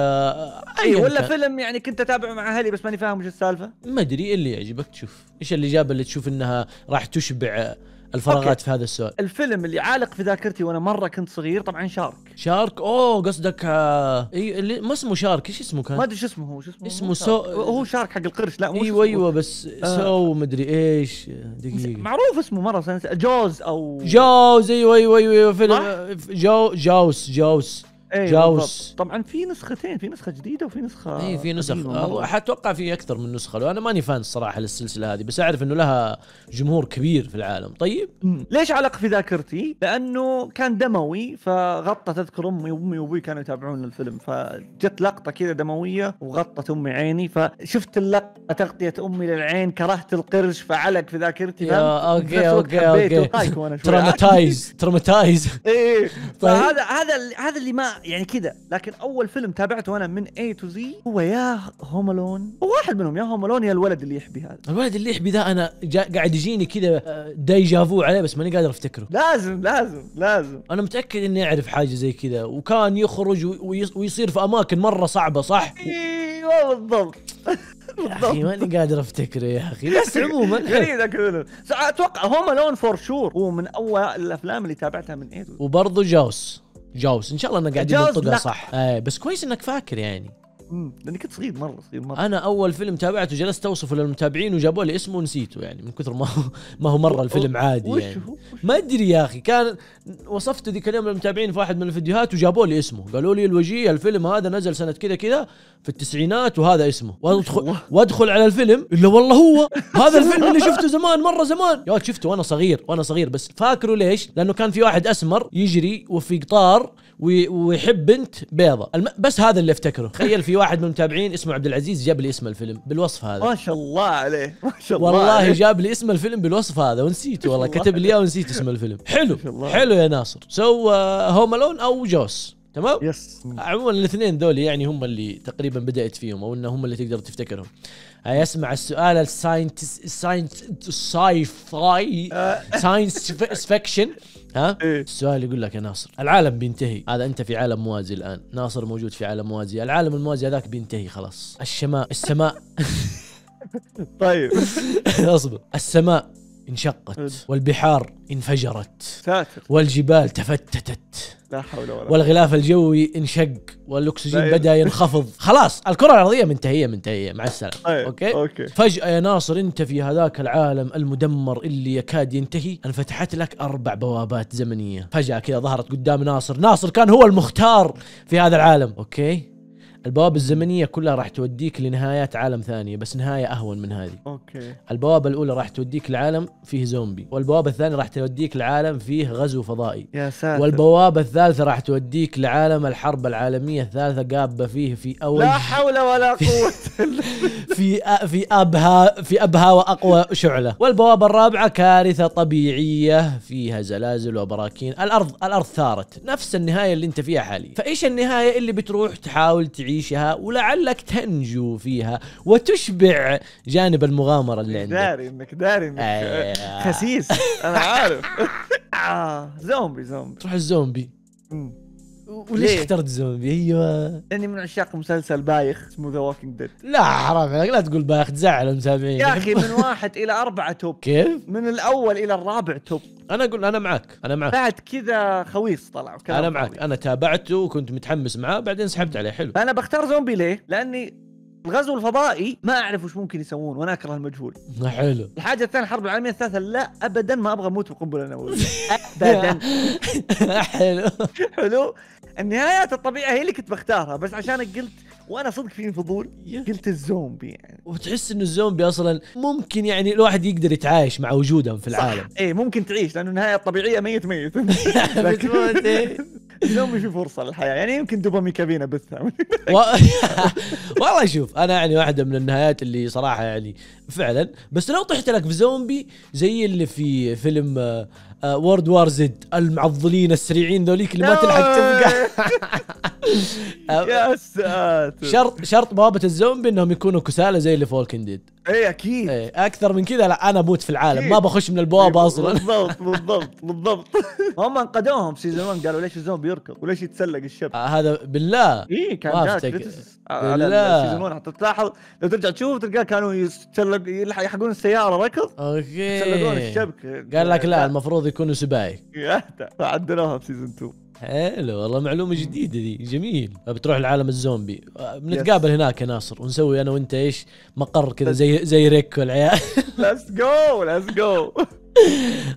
أي ولا كان. فيلم يعني كنت أتابعه مع أهلي بس ماني فاهم وش السالفة. ما أدري اللي يعجبك؟ تشوف إيش الاجابه اللي تشوف إنها راح تشبع الفراغات أوكي. في هذا السؤال الفيلم اللي عالق في ذاكرتي وأنا مرة كنت صغير طبعا شارك شارك أوه قصدك آه، إي اللي ما اسمه شارك إيش اسمه ما كان أدري شو اسمه هو شو اسمه اسمه so- شارك. هو شارك حق القرش لا مو أيوه. أيوه بس آه. so مدري إيش دقيقة معروف اسمه مرة سنة Jaws أو Jaws أيوه أيوه أيوه صح؟ فيلم جو جوس جوس إيه جوس. بالضبط. طبعا في نسختين في نسخة جديدة وفي نسخة اي في نسخ. حتوقع في أكثر من نسخة لو أنا ماني فان الصراحه للسلسلة هذه بس أعرف إنه لها جمهور كبير في العالم طيب مم. ليش علق في ذاكرتي؟ لأنه كان دموي فغطت أذكر أمي وامي وأبوي كانوا يتابعون الفيلم فجت لقطة كذا دموية وغطت أمي عيني فشفت اللقطة تغطية أمي للعين كرهت القرش فعلق في ذاكرتي يا؟ أوكي أوكي. أوكي تروماتايز تروماتايز إيه طيب. فهذا هذا هذا اللي ما يعني كذا لكن أول فيلم تابعته أنا من A to Z هو يا Home Alone هو واحد منهم يا Home Alone يا الولد اللي يحبي هذا. الولد اللي يحبي ذا أنا قاعد يجيني كذا آه، déjà vu عليه بس ماني قادر أفتكره. لازم لازم لازم. أنا متأكد إني أعرف حاجة زي كذا وكان يخرج وي- ويص- ويصير في أماكن مرة صعبة صح؟ أيوه بالضبط. يا أخي ماني قادر أفتكره يا أخي. بس عموما. غريب ذاك الفيلم أتوقع Home Alone for sure هو من أول الأفلام اللي تابعتها من A to Z وبرضه Jaws Jaws إن شاء الله أنا قاعد Jaws نطقها لا. صح. إيه بس كويس إنك فاكر يعني. لأني كنت صغير مرة صغير مرة. أنا أول فيلم تابعته جلست اوصفه للمتابعين وجابوا لي اسمه ونسيته يعني من كثر ما هو ما هو مرة الفيلم عادي وش يعني. هو؟ ما أدري يا أخي كان وصفته ذيك اليوم للمتابعين في واحد من الفيديوهات وجابوا لي اسمه. قالوا لي الوجيه الفيلم هذا نزل سنة كذا كذا في التسعينات وهذا اسمه. وادخل. وأدخل على الفيلم إلا والله هو. هذا الفيلم اللي شفته زمان مرة زمان. يا شفته وأنا صغير وأنا صغير بس. فاكره ليش؟ لأنه كان في واحد أسمر يجري وفي قطار ويحب بنت بيضة. الم... بس هذا اللي افتكره. تخيل في واحد من المتابعين اسمه عبد العزيز جاب لي اسم الفيلم بالوصف هذا. ما شاء الله عليه. ما شاء الله والله عليه. جاب لي اسم الفيلم بالوصف هذا ونسيته والله. الله كتب لي إياه ونسيت اسم الفيلم. حلو. حلو يا ناصر. so Home Alone أو Jaws. تمام؟ yes. عموما الاثنين دول يعني هم اللي تقريبا بدأت فيهم أو إنهم هم اللي تقدر تفتكرهم. اسمع السؤال ال science science sci-fi آه، science fiction. ها؟ إيه. السؤال يقول لك يا ناصر العالم بينتهي. هذا أنت في عالم موازي الآن. ناصر موجود في عالم موازي. العالم الموازي هذاك بينتهي خلاص. السماء السماء. طيب. أصبر. السماء. انشقت والبحار انفجرت ساتر. والجبال تفتتت. لا حول ولا والغلاف الجوي انشق والأكسجين لا بدأ ينخفض. خلاص الكرة الأرضية منتهية منتهية. مع السلامة. طيب، أوكي؟ أوكي. فجأة يا ناصر أنت في هذاك العالم المدمر اللي يكاد ينتهي. انفتحت لك أربع بوابات زمنية. فجأة كذا ظهرت قدام ناصر. ناصر كان هو المختار في هذا العالم. أوكي؟ البوابة الزمنية كلها راح توديك لنهايات عالم ثانية بس نهاية أهون من هذه. أوكي. البوابة الأولى راح توديك لعالم فيه زومبي والبوابة الثانية راح توديك لعالم فيه غزو فضائي. يا ساتر. والبوابة الثالثة راح توديك لعالم الحرب العالمية الثالثة قابة فيه في أول لا حول ولا قوة في في أبها في أبها وأقوى شعلة. والبوابه الرابعة كارثة طبيعية فيها زلازل وبراكين. الأرض الأرض ثارت. نفس النهاية اللي أنت فيها حاليا. فإيش النهاية اللي بتروح تحاول تعيشها ولعلك تنجو فيها وتشبع جانب المغامرة اللي عندك. داري إنك داري إنك آه. خسيس. أنا عارف. آه، زومبي زومبي. تروح الزومبي. وليش؟ اخترت زومبي أيوه. لأني من عشاق مسلسل بايخ اسمه The Walking Dead لا حرام عليك لا تقول بايخ تزعل المتابعين يا أخي من واحد إلى أربعة top. كيف؟ من الأول إلى الرابع top. أنا أقول أنا معك أنا معك بعد كذا خلص كلام أنا معك. أنا تابعته وكنت متحمس معاه بعدين سحبت عليه. حلو. فأنا بختار زومبي ليه؟ لأني الغزو الفضائي ما أعرف وش ممكن يسوون وأنا أكره المجهول. حلو. الحاجة الثانية الحرب العالمية الثالثة لا ابدا ما أبغى أموت بقنبلة نووية. ابدا. حلو. حلو؟ النهايات الطبيعية هي اللي كنت بختارها بس عشانك قلت وأنا صدق فيني فضول قلت الزومبي يعني. وتحس إنه الزومبي أصلا ممكن يعني الواحد يقدر يتعايش مع وجودهم في صح. العالم. إيه ممكن تعيش لأنه النهاية الطبيعية ميت ميت. بتموت إيه. الزومبي في فرصة للحياة يعني يمكن دوبامي كابينه بثها. و... والله شوف أنا يعني واحدة من النهايات اللي صراحة يعني فعلا بس لو طحت لك في زومبي زي اللي في فيلم آه، World War Z المعضلين السريعين ذوليك اللي ما تلحق تبقى. آه، يا ساتر. شرط شرط بوابة الزومبي إنهم يكونوا كسالى زي اللي في Walking Dead إيه أكيد. إيه، أكثر من كذا لا أنا أموت في العالم. أكيد. ما بخش من البوابة أصلا. بالضبط بالضبط بالضبط. هم أنقذوهم في season 1 قالوا ليش الزومبي يركض؟ وليش يتسلق الشبك؟ آه، هذا بالله. اي كان criticism. على. ال season 1 حتى تلاحظ لو ترجع تشوف تلقاه كانوا يتسلق يلحق- يحقون السيارة ركض؟ يتسلقون أوكي الشبكه قال لك لا المفروض يكونوا spike يهدى فعدلوها في season 2 حلو والله معلومة جديدة دي. جميل. بتروح لعالم الزومبي. آه، بنتقابل هناك يا ناصر ونسوي أنا وأنت إيش مقر كذا زي زي ريك والعيال. let's go let's go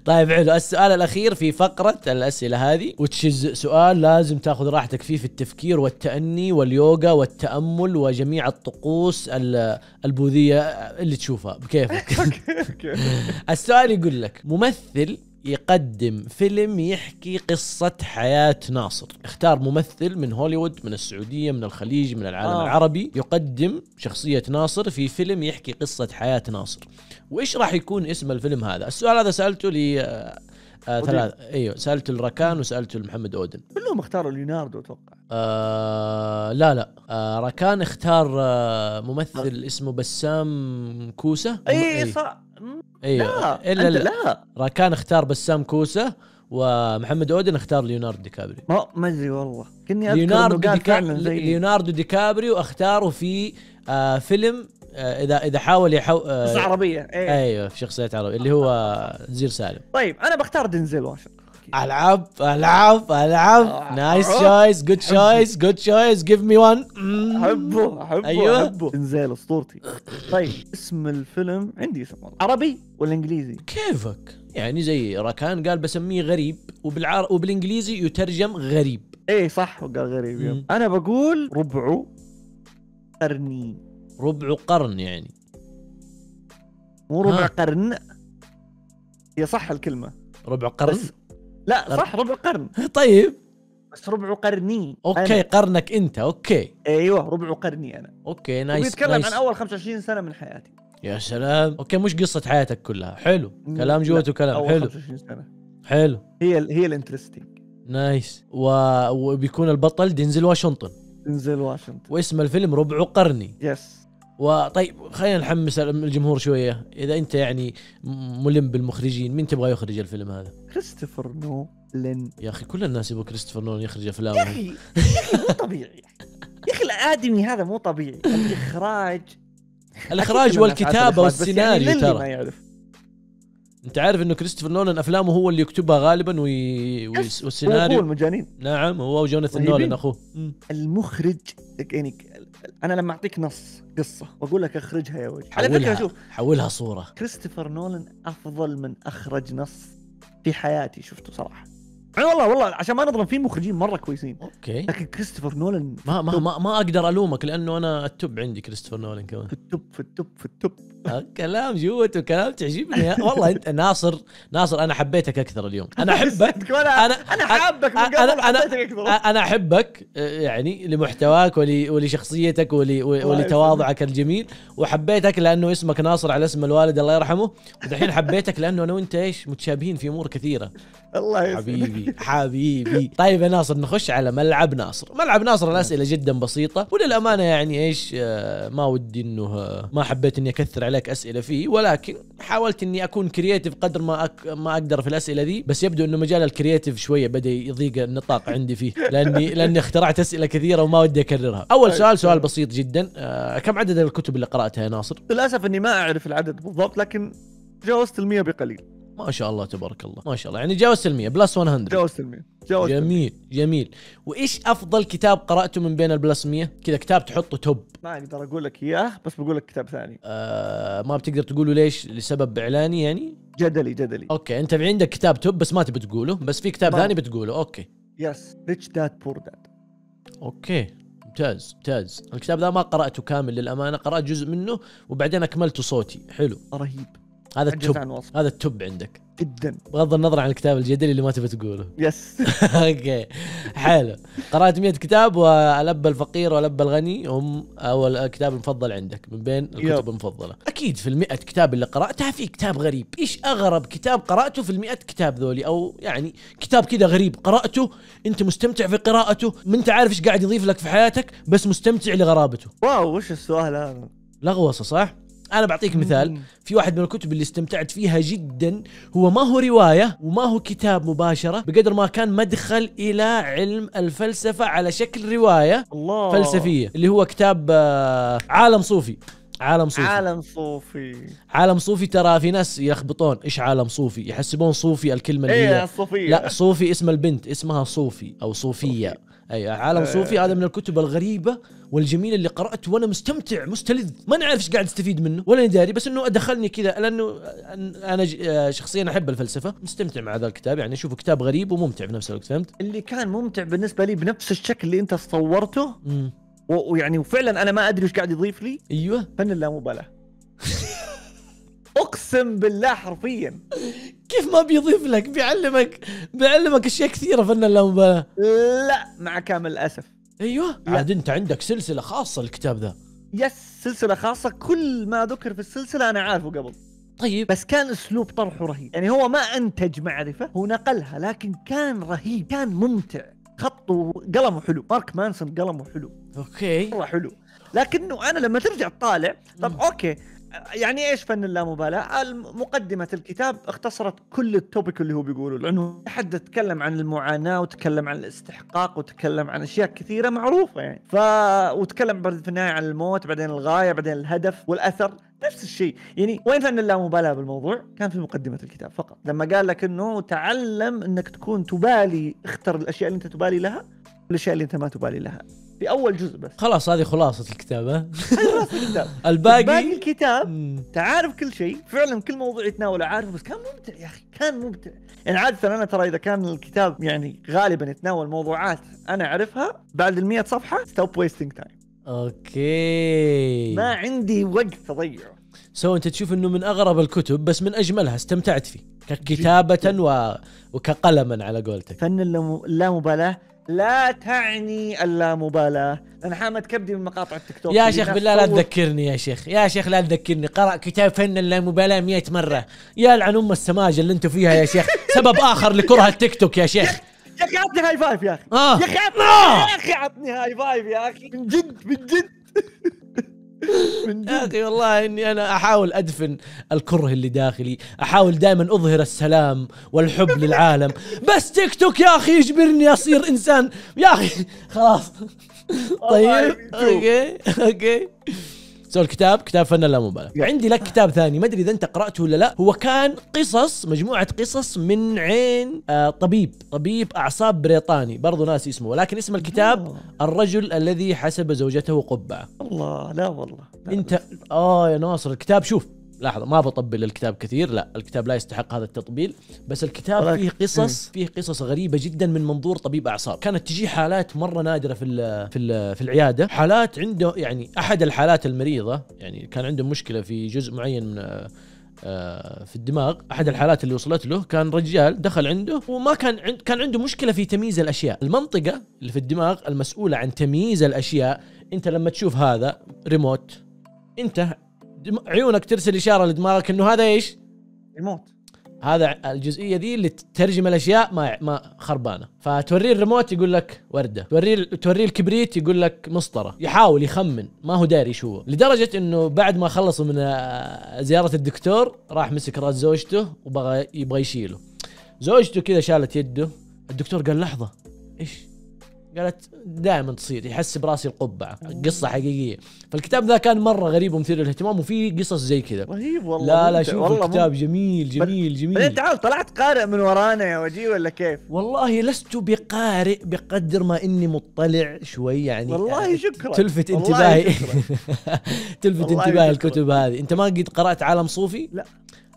طيب حلو. السؤال الأخير في فقرة الأسئلة هذه which is سؤال لازم تاخذ راحتك فيه في التفكير والتأني واليوغا والتأمل وجميع الطقوس ال- البوذية اللي تشوفها. بكيفك. السؤال يقول لك ممثل يقدم فيلم يحكي قصة حياة ناصر. اختار ممثل من هوليوود من السعودية من الخليج من العالم آه. آه. العربي. يقدم شخصية ناصر في فيلم يحكي قصة حياة ناصر. وإيش راح يكون اسم الفيلم هذا؟ السؤال هذا سألته آه أودين. ثلاثة إيوه سالته الراكان وسالته المحمد أودن. كلهم اختاروا ليوناردو أتوقع. آه لا لا. آه راكان اختار آه ممثل اسمه بسام كوسة. اي إيه. صح. أيوه لا إلا لا لا. راكان اختار بسام كوسة ومحمد أودن اختار ليوناردو دي كابريو ما أدري والله. كني أذكر ليوناردو دي, ليوناردو دي كابريو أختاره في آه فيلم آه اذا إذا حاول يحو آه عربية إيه. أيوه في شخصية عربية اللي هو زير سالم. طيب أنا بختار دنزل واشنطن ألعب ألعب ألعب. nice أحب. choice good choice good choice give me one أحبه أحبه أيوة. أحبه دنزل أسطورتي طيب اسم الفيلم عندي اسم والله. عربي ولا إنجليزي؟ كيفك يعني زي راكان قال بسميه غريب وبالعر... وبالإنجليزي يترجم غريب إيه صح وقال غريب. yep. أنا بقول ربعه قرني ربع قرن يعني مو ربع ها. قرن هي صح الكلمة ربع قرن بس لا قرن. صح ربع قرن. طيب. بس ربع قرني. okay أنا. قرنك أنت أوكي. أيوه ربع قرني أنا. okay nice وبيتكلم nice. عن أول 25 سنة من حياتي. يا سلام. okay مش قصة حياتك كلها. حلو. كلام لا، جوته كلام أول حلو. 25 سنة. حلو. هي ال هي ال interesting. nice. و... وبيكون البطل دينزل واشنطن. دنزل واشنطن. واسم الفيلم ربع قرني. yes وطيب خلينا نحمس الجمهور شوية. إذا أنت يعني ملم بالمخرجين مين تبغى يخرج الفيلم هذا؟ كريستوفر نولن يا أخي كل الناس يبغوا كريستوفر نولان يخرج أفلامهم أخي يا أخي مو طبيعي. يا أخي الآدمي هذا مو طبيعي. الإخراج. الإخراج والكتابة يعني والسيناريو ما ترى. يعرف. أنت عارف إنه كريستوفر نولان أفلامه هو اللي يكتبها غالبا وي... yes، هو والسيناريو. المجانين. نعم هو وجوناثان. نولان أخوه. المخرج يعني أنا لما أعطيك نص قصة وأقول لك أخرجها يا وجه. على فكرة حولها شوف. حولها صورة. كريستوفر نولان أفضل من أخرج نص في حياتي شفته صراحة. والله والله عشان ما نظلم في مخرجين مرة كويسين. okay. لكن كريستوفر نولان ما ما ما, ما أقدر ألومك لأنه أنا ال top عندي كريستوفر نولان كمان. في ال top في ال top في ال top. آه، كلام جوته كلام تعجبني. والله أنت ناصر ناصر أنا حبيتك أكثر اليوم. أنا أحبك. أنا أنا أنا حابك من قبل أنا- حبيتك أكثر. أنا أحبك آه، يعني لمحتواك ول- ولشخصيتك ول- ول- ولتواضعك الجميل. وحبيتك لأنه اسمك ناصر على اسم الوالد الله يرحمه. ودحين حبيتك لأنه أنا وأنت إيش متشابهين في أمور كثيرة. الله يسعدك حبيبي. حبيبي طيب يا ناصر نخش على ملعب ناصر. ملعب ناصر الأسئلة جدا بسيطة وللأمانة يعني إيش آه، ما ودي إنه آه، ما حبيت إني أكثر عليك أسئلة فيه ولكن حاولت إني أكون creative قدر ما أك... ما أقدر في الأسئلة دي بس يبدو إنه مجال ال creative شوية بدأ يضيق النطاق عندي فيه لأني لأني اخترعت أسئلة كثيرة وما ودي أكررها. أول سؤال سؤال بسيط جدا. آه، كم عدد الكتب اللي قرأتها يا ناصر؟ للأسف إني ما أعرف العدد بالضبط لكن جاوزت المية بقليل. ما شاء الله تبارك الله ما شاء الله. يعني جاوزت المية plus 100 جاوزت المية جاوزت المية. جميل جميل. وإيش أفضل كتاب قرأته من بين ال plus 100 كذا كتاب تحطه top. ما أقدر أقول لك إياه بس بقول لك كتاب ثاني. آه ما بتقدر تقوله ليش؟ لسبب إعلاني يعني؟ جدلي جدلي. okay أنت في عندك كتاب top بس ما تبي تقوله بس في كتاب ثاني بتقوله okay. yes Rich Dad Poor Dad okay ممتاز ممتاز. الكتاب ذا ما قرأته كامل للأمانة قرأت جزء منه وبعدين اكملته صوتي. حلو. رهيب. هذا ال top. هذا ال top عندك. جدا. بغض النظر عن الكتاب الجدلي اللي ما تبي تقوله. yes okay. حلو. قرأت 100 كتاب والأب الفقير والأب الغني. هو أول الكتاب المفضل عندك من بين الكتب. المفضلة. أكيد في المئة كتاب اللي قراتها في كتاب غريب. إيش أغرب كتاب قرأته في المئة كتاب ذولي؟ أو يعني كتاب كذا غريب قرأته أنت مستمتع في قراءته ما أنت عارف إيش قاعد يضيف لك في حياتك بس مستمتع لغرابته. واو وش السؤال هذا؟ لغوصه صح؟ أنا بعطيك مثال. في واحد من الكتب اللي استمتعت فيها جدا. هو ما هو رواية وما هو كتاب مباشرة بقدر ما كان مدخل إلى علم الفلسفة على شكل رواية الله. فلسفية اللي هو كتاب آه، عالم صوفي. عالم صوفي. عالم, صوفي. عالم صوفي ترى في ناس يخبطون إيش عالم صوفي؟ يحسبون صوفي الكلمة اللي إيه هي الصوفية. لا صوفي اسم البنت اسمها صوفي أو صوفية. اي عالم صوفي هذا من الكتب الغريبة والجميلة اللي قرأت وأنا مستمتع مستلذ ما نعرف إيش قاعد أستفيد منه ولا داري بس إنه دخلني كذا لأنه أنا آه، شخصيا أحب الفلسفة مستمتع مع هذا الكتاب يعني أشوفه كتاب غريب وممتع في نفس الوقت فهمت؟ اللي كان ممتع بالنسبة لي بنفس الشكل اللي أنت صورته ويعني وفعلا أنا ما أدري وش قاعد يضيف لي. أيوه. فن اللامبالاة. أقسم بالله حرفيا. كيف ما بيضيف لك بيعلمك بيعلمك أشياء كثيرة فن اللامبالاة. لا مع كامل الأسف. أيوه. عاد أنت عندك سلسلة خاصة الكتاب ذا. yes سلسلة خاصة. كل ما ذكر في السلسلة أنا عارفه قبل. طيب. بس كان أسلوب طرحه رهيب. يعني هو ما أنتج معرفة هو نقلها لكن كان رهيب. كان ممتع. خطه قلمه حلو. مارك مانسون قلمه حلو. okay. مرة حلو. لكنه أنا لما ترجع تطالع طب. okay. يعني إيش فن اللامبالاة؟ مقدمة الكتاب اختصرت كل ال topic اللي هو بيقوله لأنه حد تكلم عن المعاناة وتكلم عن الاستحقاق وتكلم عن أشياء كثيرة معروفة يعني ف وتكلم في النهاية عن الموت بعدين الغاية بعدين الهدف والأثر نفس الشيء يعني وين فن اللامبالاة بالموضوع؟ كان في مقدمة الكتاب فقط لما قال لك إنه تعلم إنك تكون تبالي اختر الأشياء اللي أنت تبالي لها والأشياء اللي أنت ما تبالي لها في أول جزء بس. خلاص هذه خلاصة الكتاب ها؟ الكتاب. باقي الباقي الكتاب. مم. انت عارف كل شيء. فعلا كل موضوع يتناوله عارفه بس كان ممتع يا أخي كان ممتع. يعني عاده أنا ترى إذا كان الكتاب يعني غالبا يتناول موضوعات أنا أعرفها بعد ال 100 صفحة ستوب ويستنج تايم أوكي. ما عندي وقت اضيعه so أنت تشوف إنه من أغرب الكتب بس من أجملها استمتعت فيه ككتابة و... وكقلما على قولتك. فن اللام- اللامبالاة لا تعني اللامبالاة. أنا حامت كبدي من مقاطع التيك توك. يا شيخ بالله لا تذكرني يا شيخ. يا شيخ لا تذكرني. قرأ كتاب فن اللامبالاة 100 مرة. يا لعن ام السماجة اللي أنتم فيها يا شيخ. سبب آخر لكره التيك توك يا شيخ. يا أخي عطني high five يا أخي. آه. يا أخي عطني آه. يا أخي عطني high five يا أخي. من جد من جد. من يا أخي والله إني أنا أحاول أدفن الكره اللي داخلي أحاول دائما أظهر السلام والحب للعالم. بس تيك توك يا أخي يجبرني أصير إنسان. يا أخي خلاص. طيب okay okay. so الكتاب كتاب فن اللامبالاة يا. عندي لك كتاب ثاني ما أدري إذا أنت قرأته ولا لا. هو كان قصص مجموعة قصص من عين آه طبيب طبيب أعصاب بريطاني برضو ناس اسمه ولكن اسم الكتاب. الرجل الذي حسب زوجته قبعه الله لا والله لا. أنت آه يا ناصر الكتاب شوف. لحظة ما بطبل الكتاب كثير لا الكتاب لا يستحق هذا التطبيل بس الكتاب فيه قصص فيه قصص غريبة جدا من منظور طبيب أعصاب. كانت تجي حالات مرة نادرة في ال في ال في العيادة. حالات عنده يعني أحد الحالات المريضة يعني كان عنده مشكلة في جزء معين من آه، آه، في الدماغ أحد الحالات اللي وصلت له كان رجال دخل عنده وما كان عند كان عنده مشكلة في تمييز الأشياء. المنطقة اللي في الدماغ المسؤولة عن تمييز الأشياء أنت لما تشوف هذا ريموت أنت عيونك ترسل إشارة لدماغك إنه هذا إيش؟ يموت هذا الجزئية دي اللي تترجم الأشياء ما ما خربانة. فتوريه الريموت يقول لك وردة. توريه توريه الكبريت يقول لك مسطرة. يحاول يخمن. ما هو داري شو هو. لدرجة إنه بعد ما خلصوا من آه، زيارة الدكتور راح مسك رأس زوجته وبغى يبغى يشيله. زوجته كذا شالت يده. الدكتور قال لحظة إيش؟ قالت دائما تصير يحس براسي القبعة قصة حقيقية. فالكتاب ذا كان مرة غريب ومثير للاهتمام وفي قصص زي كذا. رهيب والله لا لا شوف والله الكتاب جميل جميل بعدين جميل. تعال طلعت قارئ من ورانا يا وجيه ولا كيف؟ والله لست بقارئ بقدر ما إني مطلع شوي يعني والله شكرا. تلفت انتباهي. تلفت انتباهي. الكتب هذه. أنت ما قد قرأت عالم صوفي؟ لا.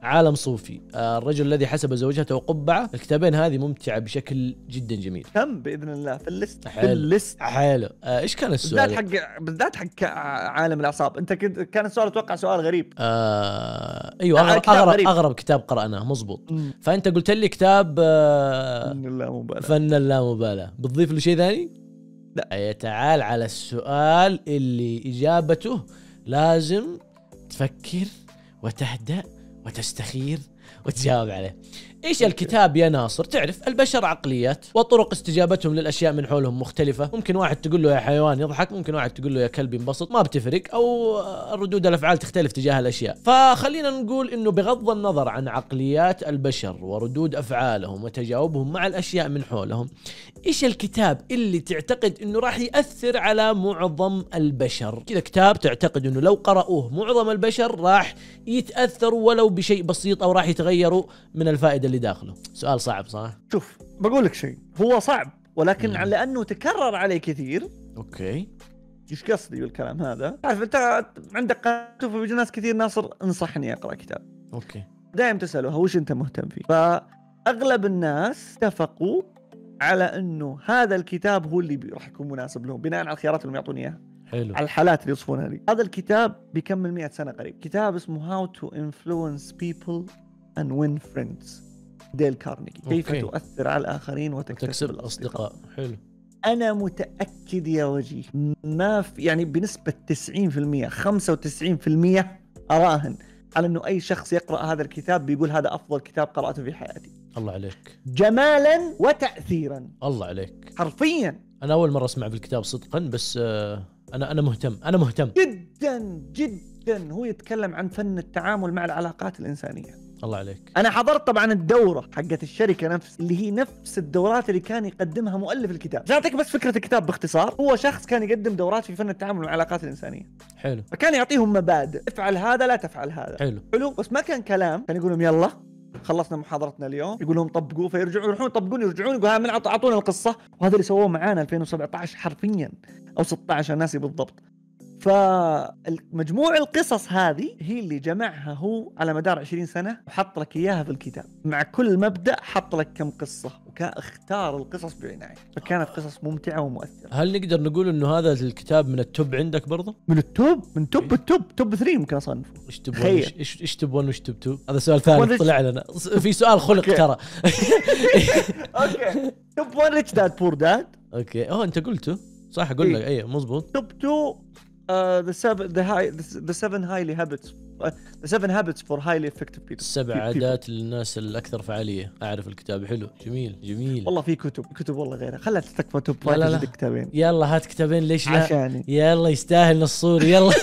عالم صوفي. آه، الرجل الذي حسب زوجته قبعه الكتابين هذه ممتعة بشكل جدا جميل. تم بإذن الله؟ في ال list. في حلو. ال list. حلو. آه، إيش كان بالذات السؤال حق بالذات حق عالم الأعصاب. أنت كنت كان السؤال أتوقع سؤال غريب. آه أيوه آه، اغرب كتاب اغرب, غريب. أغرب كتاب قرأناه. مزبوط فأنت قلت لي كتاب آه الله مبالغ فن اللامبالاة بتضيف له شيء ثاني؟ لا. تعال على السؤال اللي إجابته لازم تفكر وتهدأ وتستخير وتجاوب عليه. إيش الكتاب يا ناصر؟ تعرف البشر عقليات وطرق استجابتهم للأشياء من حولهم مختلفة. ممكن واحد تقول له يا حيوان يضحك ممكن واحد تقول له يا كلب ينبسط. ما بتفرق أو ردود الأفعال تختلف تجاه الأشياء. فخلينا نقول إنه بغض النظر عن عقليات البشر وردود أفعالهم وتجاوبهم مع الأشياء من حولهم إيش الكتاب اللي تعتقد إنه راح يأثر على معظم البشر؟ كذا كتاب تعتقد إنه لو قرأوه معظم البشر راح يتأثروا ولو بشيء بسيط أو راح يتغيروا من الفائدة اللي داخله. سؤال صعب صح؟ شوف بقول لك شيء. هو صعب ولكن مم. لأنه تكرر عليه كثير. okay. إيش قصدي بالكلام هذا؟ تعرف أنت عندك قناه فبيجي ناس كثير ناصر انصحني أقرأ كتاب. okay. دائما تسألوها وش أنت مهتم فيه؟ فأغلب الناس اتفقوا على أنه هذا الكتاب هو اللي راح يكون مناسب لهم بناء على الخيارات اللي يعطوني إياها. حلو. على الحالات اللي يوصفونها لي. هذا الكتاب بيكمل 100 سنة قريب. كتاب اسمه How to Influence People and Win Friends. ديل كارنيجي. كيف أوكي. تؤثر على الآخرين وتكسب, تكسب الأصدقاء. الأصدقاء. حلو. أنا متأكد يا وجيه ما في يعني بنسبة 90% 95% أراهن على إنه أي شخص يقرأ هذا الكتاب بيقول هذا أفضل كتاب قرأته في حياتي. الله عليك. جمالا وتاثيرا. الله عليك. حرفيا. أنا أول مرة أسمع بالكتاب صدقا بس آه، أنا أنا مهتم أنا مهتم. جدا جدا. هو يتكلم عن فن التعامل مع العلاقات الإنسانية. الله عليك. أنا حضرت طبعا الدورة حقت الشركة نفس اللي هي نفس الدورات اللي كان يقدمها مؤلف الكتاب. اعطيك بس فكرة الكتاب باختصار. هو شخص كان يقدم دورات في فن التعامل مع العلاقات الإنسانية. حلو. فكان يعطيهم مبادئ. افعل هذا لا تفعل هذا. حلو. حلو. بس ما كان كلام. كان يقول لهم يلا خلصنا محاضرتنا اليوم. يقول لهم طبقوا فيرجعوا يروحون يطبقون يرجعون. يقول ها من عط- أعطونا القصة. وهذا اللي سووه معانا 2017 حرفيا. أو 16 ناسي بالضبط. فمجموع القصص هذه هي اللي جمعها هو على مدار 20 سنة وحط لك إياها في الكتاب. مع كل مبدأ حط لك كم قصة وكان اختار القصص بعناية. فكانت قصص ممتعة ومؤثرة. هل نقدر نقول إنه هذا الكتاب من ال top عندك برضه؟ من ال top؟ من top ال top. top 3 ممكن أصنفه. إيش تخيل. 1 إيش top 1 وايش top 2 هذا سؤال ثاني. طلع لنا. في سؤال خلق. ترى. okay. top 1 Rich Dad Poor Dad okay. أوه أنت قلته. صح أقول إيه. لك اي مزبوط top 2 the 7 the high the 7 highly habits the 7 habits for highly effective people السبع عادات للناس الأكثر فعالية. أعرف الكتاب حلو جميل جميل. والله في كتب كتب والله غيرها. خلها تكفى top لا، لا، 5 لا. كتابين يلا هات كتابين ليش لا؟ عشاني. يلا يستاهل نصور يلا.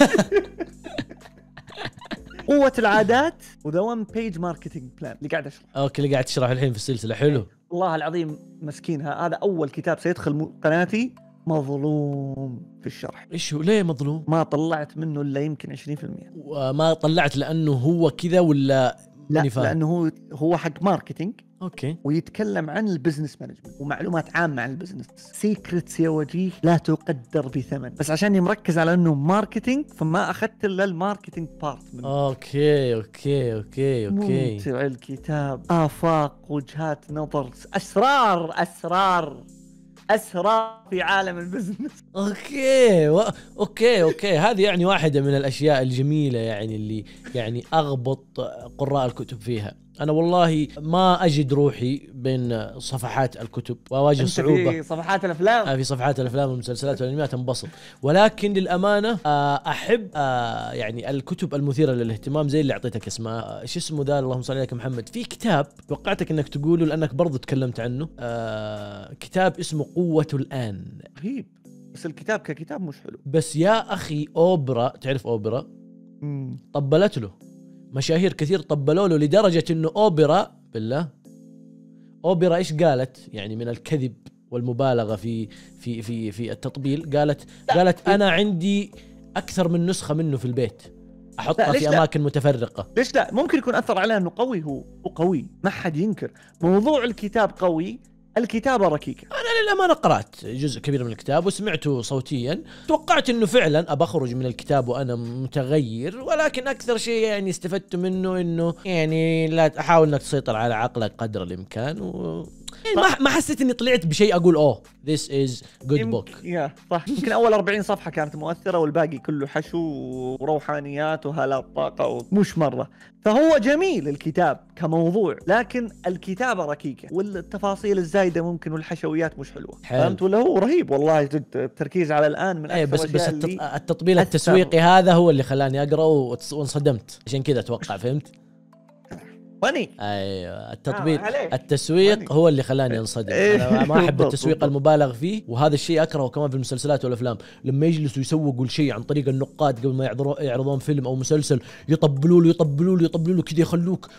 قوة العادات و the 1 page marketing plan اللي قاعد أشرح. okay اللي قاعد تشرح الحين في السلسلة. حلو. والله العظيم مسكين هذا أول كتاب سيدخل قناتي. مظلوم في الشرح. إيش هو؟ ليه مظلوم؟ ما طلعت منه إلا يمكن 20% وما طلعت لأنه هو كذا ولا لا. لأنه هو هو حق marketing okay. ويتكلم عن ال business management ومعلومات عامة عن ال business secrets يا وجيه لا تقدر بثمن. بس عشاني مركز على إنه marketing فما أخذت إلا ال marketing part منه. okay okay okay okay. ممتع الكتاب. آفاق وجهات نظر أسرار أسرار. أسرار في عالم ال business. okay و... okay okay. هذه يعني واحدة من الأشياء الجميلة يعني اللي يعني أغبط قراء الكتب فيها. أنا والله ما أجد روحي بين صفحات الكتب وأواجه صعوبه في صفحات الأفلام؟ آه، في صفحات الأفلام والمسلسلات والأنميات انبسط. ولكن للأمانة آه، أحب آه، يعني الكتب المثيرة للاهتمام زي اللي أعطيتك اسمها. شو اسمه ذا؟ اللهم صل عليك محمد. في كتاب توقعتك إنك تقوله لأنك برضو تكلمت عنه. كتاب اسمه قوة الآن. رهيب. بس الكتاب ككتاب مش حلو. بس يا أخي أوبرا تعرف أوبرا؟ مم. طبلت له. مشاهير كثير طبلوا له لدرجة إنه أوبرا بالله. أوبرا إيش قالت؟ يعني من الكذب والمبالغة في في في في التطبيل. قالت قالت أنا عندي أكثر من نسخة منه في البيت. أحطها لا، في لا؟ أماكن متفرقة. ليش لا؟ ممكن يكون أثر عليه أنه قوي هو هو قوي ما حد ينكر. موضوع الكتاب قوي الكتابة ركيكة. أنا للأمانة قرأت جزء كبير من الكتاب وسمعته صوتيا. توقعت إنه فعلا أبى أخرج من الكتاب وأنا متغير ولكن أكثر شيء يعني استفدت منه إنه يعني لا احاول إنك تسيطر على عقلك قدر الإمكان و يعني ما ما حسيت إني طلعت بشيء أقول أوه this is good book yeah صح يمكن أول 40 صفحة كانت مؤثرة والباقي كله حشو وروحانيات وهالات طاقة ومش مرة فهو جميل الكتاب كموضوع لكن الكتابة ركيكة والتفاصيل الزايدة ممكن والحشويات مش حلوة حلو. فهمت ولا هو رهيب والله جد التركيز على الآن من اي أكثر بس بس التطبيل. التسويقي هذا هو اللي خلاني اقرا وانصدمت عشان كذا أتوقع فهمت؟ ماني أيوه آه، عليك. التسويق ماني. هو اللي خلاني أنصدم. إيه، أنا ما أحب التسويق. المبالغ فيه وهذا الشيء أكرهه كمان في المسلسلات والأفلام. لما يجلسوا يسوقوا الشيء عن طريق النقاد قبل ما يعرضون يعرضون فيلم أو مسلسل يطبلوا له يطبلوا له يطبلوا له كذا يخلوك.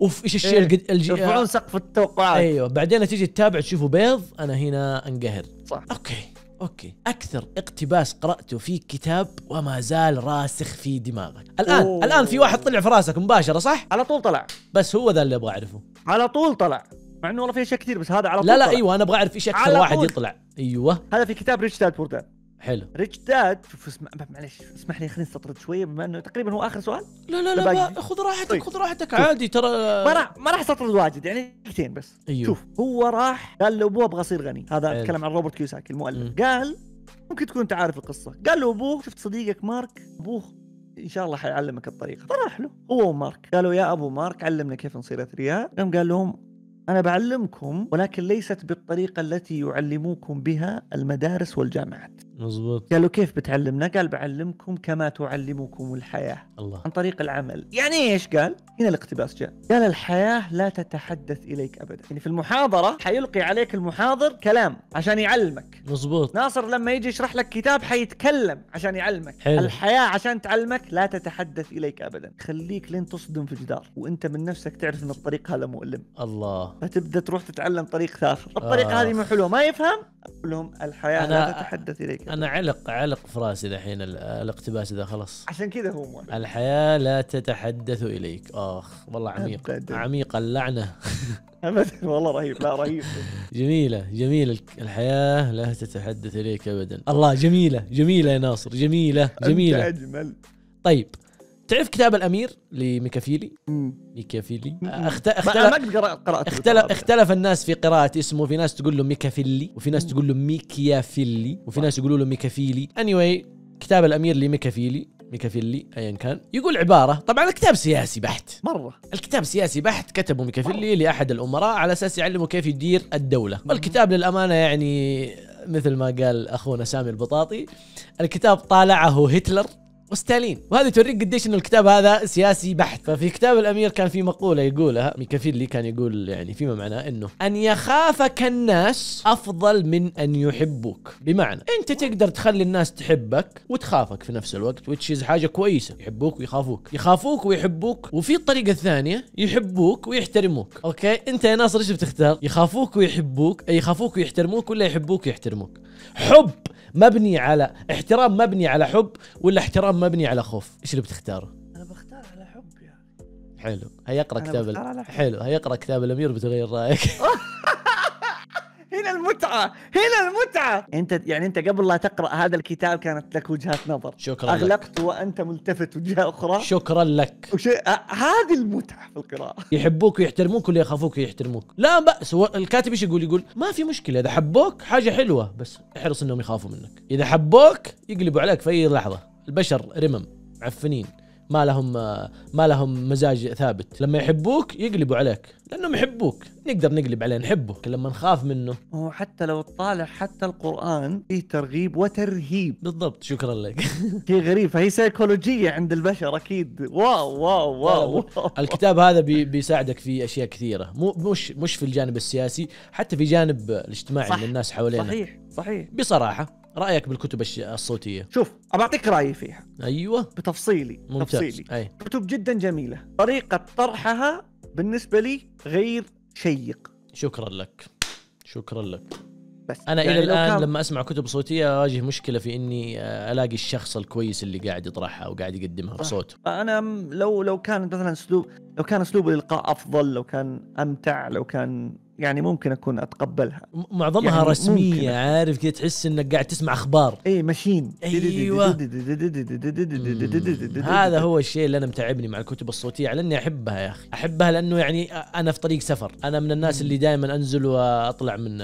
أوف إيش الشيء إيه،. الج... يرفعون سقف التوقعات. أيوه بعدين تيجي تتابع تشوفه بيض أنا هنا أنقهر. صح. okay. okay. أكثر اقتباس قرأته في كتاب وما زال راسخ في دماغك. الان أوه. الآن في واحد طلع في راسك مباشرة صح؟ على طول طلع. بس هو ذا اللي أبغى اعرفه على طول طلع. مع إنه والله في أشياء كثير بس هذا على طول لا لا طلع. إيوه أنا أبغى أعرف إيش أكثر واحد طول. يطلع. إيوه. هذا في كتاب Rich Dad Poor Dad حلو. Rich Dad شوف اسمع معلش اسمح لي خليني استطرد شوية بما إنه تقريبا هو آخر سؤال. لا لا لا خذ راحتك طيب. خذ راحتك. عادي ترى ما راح ما راح استطرد واجد يعني دقيقتين بس. أيوه. شوف هو راح قال لابوه أبغى أصير غني. هذا حلو. اتكلم عن روبرت كيوساكي المؤلف. قال ممكن تكون أنت عارف القصة. قال له أبوه شفت صديقك مارك؟ أبوه إن شاء الله حيعلمك الطريقة. فراح له هو ومارك. قالوا يا أبو مارك علمنا كيف نصير أثرياء. قام قال لهم أنا بعلمكم ولكن ليست بالطريقة التي يعلموكم بها المدارس والجامعات. مزبوط قالوا كيف بتعلمنا؟ قال بعلمكم كما تعلمكم الحياة. الله. عن طريق العمل. يعني إيش قال؟ هنا الاقتباس جاء. قال الحياة لا تتحدث إليك أبدا. يعني في المحاضرة حيلقي عليك المحاضر كلام عشان يعلمك. مزبوط ناصر لما يجي يشرح لك كتاب حيتكلم عشان يعلمك. حلو. الحياة عشان تعلمك لا تتحدث إليك أبدا. خليك لين تصدم في جدار وأنت من نفسك تعرف إن الطريق هذا مؤلم. الله. فتبدأ تروح تتعلم طريق آخر. الطريقة آه. هذه مو حلوة. ما يفهم؟ أقول لهم الحياة أنا- لا تتحدث أبداً. أنا علق علق في راسي دحين ال- الاقتباس ذا خلاص عشان كذا هو موافق الحياة لا تتحدث إليك. آخ والله عميق أبداً. عميق اللعنة. ابدا والله رهيب لا رهيب. جميلة جميلة. الحياة لا تتحدث إليك أبدا. الله جميلة جميلة يا ناصر جميلة أنت جميلة. أجمل. طيب. تعرف كتاب الأمير لميكافيلي. ميكافيلي؟ اختلف قرأت اختلف اختلف الناس في قراءة اسمه في ناس تقول له ميكافيلي وفي ناس تقول له ميكيافيلي وفي ناس يقولوا له ميكافيلي. Anyway كتاب الأمير لميكافيلي ميكافيلي ايا كان. يقول عبارة. طبعا الكتاب سياسي بحت. مرة. الكتاب سياسي بحت. كتبه ميكافيلي لأحد الأمراء على أساس يعلمه كيف يدير الدولة. والكتاب للأمانة يعني مثل ما قال أخونا سامي البطاطي الكتاب طالعه هتلر وستالين وهذه توريك قديش إنه الكتاب هذا سياسي بحت. ففي كتاب الأمير كان في مقولة يقولها ميكافيلي كان يقول يعني فيما معناه إنه أن يخافك الناس أفضل من أن يحبوك. بمعنى أنت تقدر تخلي الناس تحبك وتخافك في نفس الوقت is حاجة كويسة. يحبوك ويخافوك. يخافوك ويحبوك وفي الطريقة الثانية يحبوك ويحترموك. okay؟ أنت يا ناصر إيش بتختار؟ يخافوك ويحبوك يخافوك ويحترموك ولا يحبوك ويحترموك حب! مبني على احترام مبني على حب ولا احترام مبني على خوف؟ إيش اللي بتختاره؟ أنا بختار على حب يا حلو. هيقرأ كتاب. حلو. هيقرأ كتاب الأمير بتغير رأيك. هنا المتعة هنا المتعة. أنت يعني أنت قبل لا تقرأ هذا الكتاب كانت لك وجهات نظر. شكرا لك. أغلقت وأنت ملتفت وجهة أخرى. شكرا لك. آه، هذه المتعة في القراءة. يحبوك ويحترموك ولا يخافوك ويحترموك لا بأس هو الكاتب إيش يقول؟ يقول ما في مشكلة إذا حبوك حاجة حلوة بس احرص إنهم يخافوا منك. إذا حبوك يقلبوا عليك في أي لحظة. البشر رمم معفنين. ما لهم ما لهم مزاج ثابت. لما يحبوك يقلبوا عليك لأنهم يحبوك. نقدر نقلب عليه نحبه. لكن لما نخاف منه. هو حتى لو تطالع حتى القرآن فيه ترغيب وترهيب. بالضبط. شكرا لك. شيء غريب. فهي سيكولوجية عند البشر أكيد. wow wow wow, wow. الكتاب هذا بي بيساعدك في أشياء كثيرة. مو مش مش في الجانب السياسي حتى في جانب الاجتماعي صح، من الناس حوالينا. صحيح صحيح. بصراحة رأيك بالكتب الصوتية؟ شوف أبى أعطيك رأيي فيها. أيوه. بتفصيلي ممتاز. تفصيلي. أي. كتب جدا جميلة. طريقة طرحها بالنسبة لي غير شيق. شكرا لك. شكرا لك. بس أنا يعني إلى الآن كان- لما أسمع كتب صوتية أواجه مشكلة في إني آه، ألاقي الشخص الكويس اللي قاعد يطرحها أو قاعد يقدمها. بصوته أنا لو لو كان مثلا اسلوب لو كان أسلوب الإلقاء أفضل لو كان أمتع لو كان يعني ممكن أكون أتقبلها معظمها يعني رسمية ممكن. عارف كذا تحس إنك قاعد تسمع أخبار إي ماشين أيوة. هذا هو الشيء اللي أنا متعبني مع الكتب الصوتية على إني أحبها يا أخي أحبها لأنه يعني أنا في طريق سفر أنا من الناس اللي دائما أنزل وأطلع من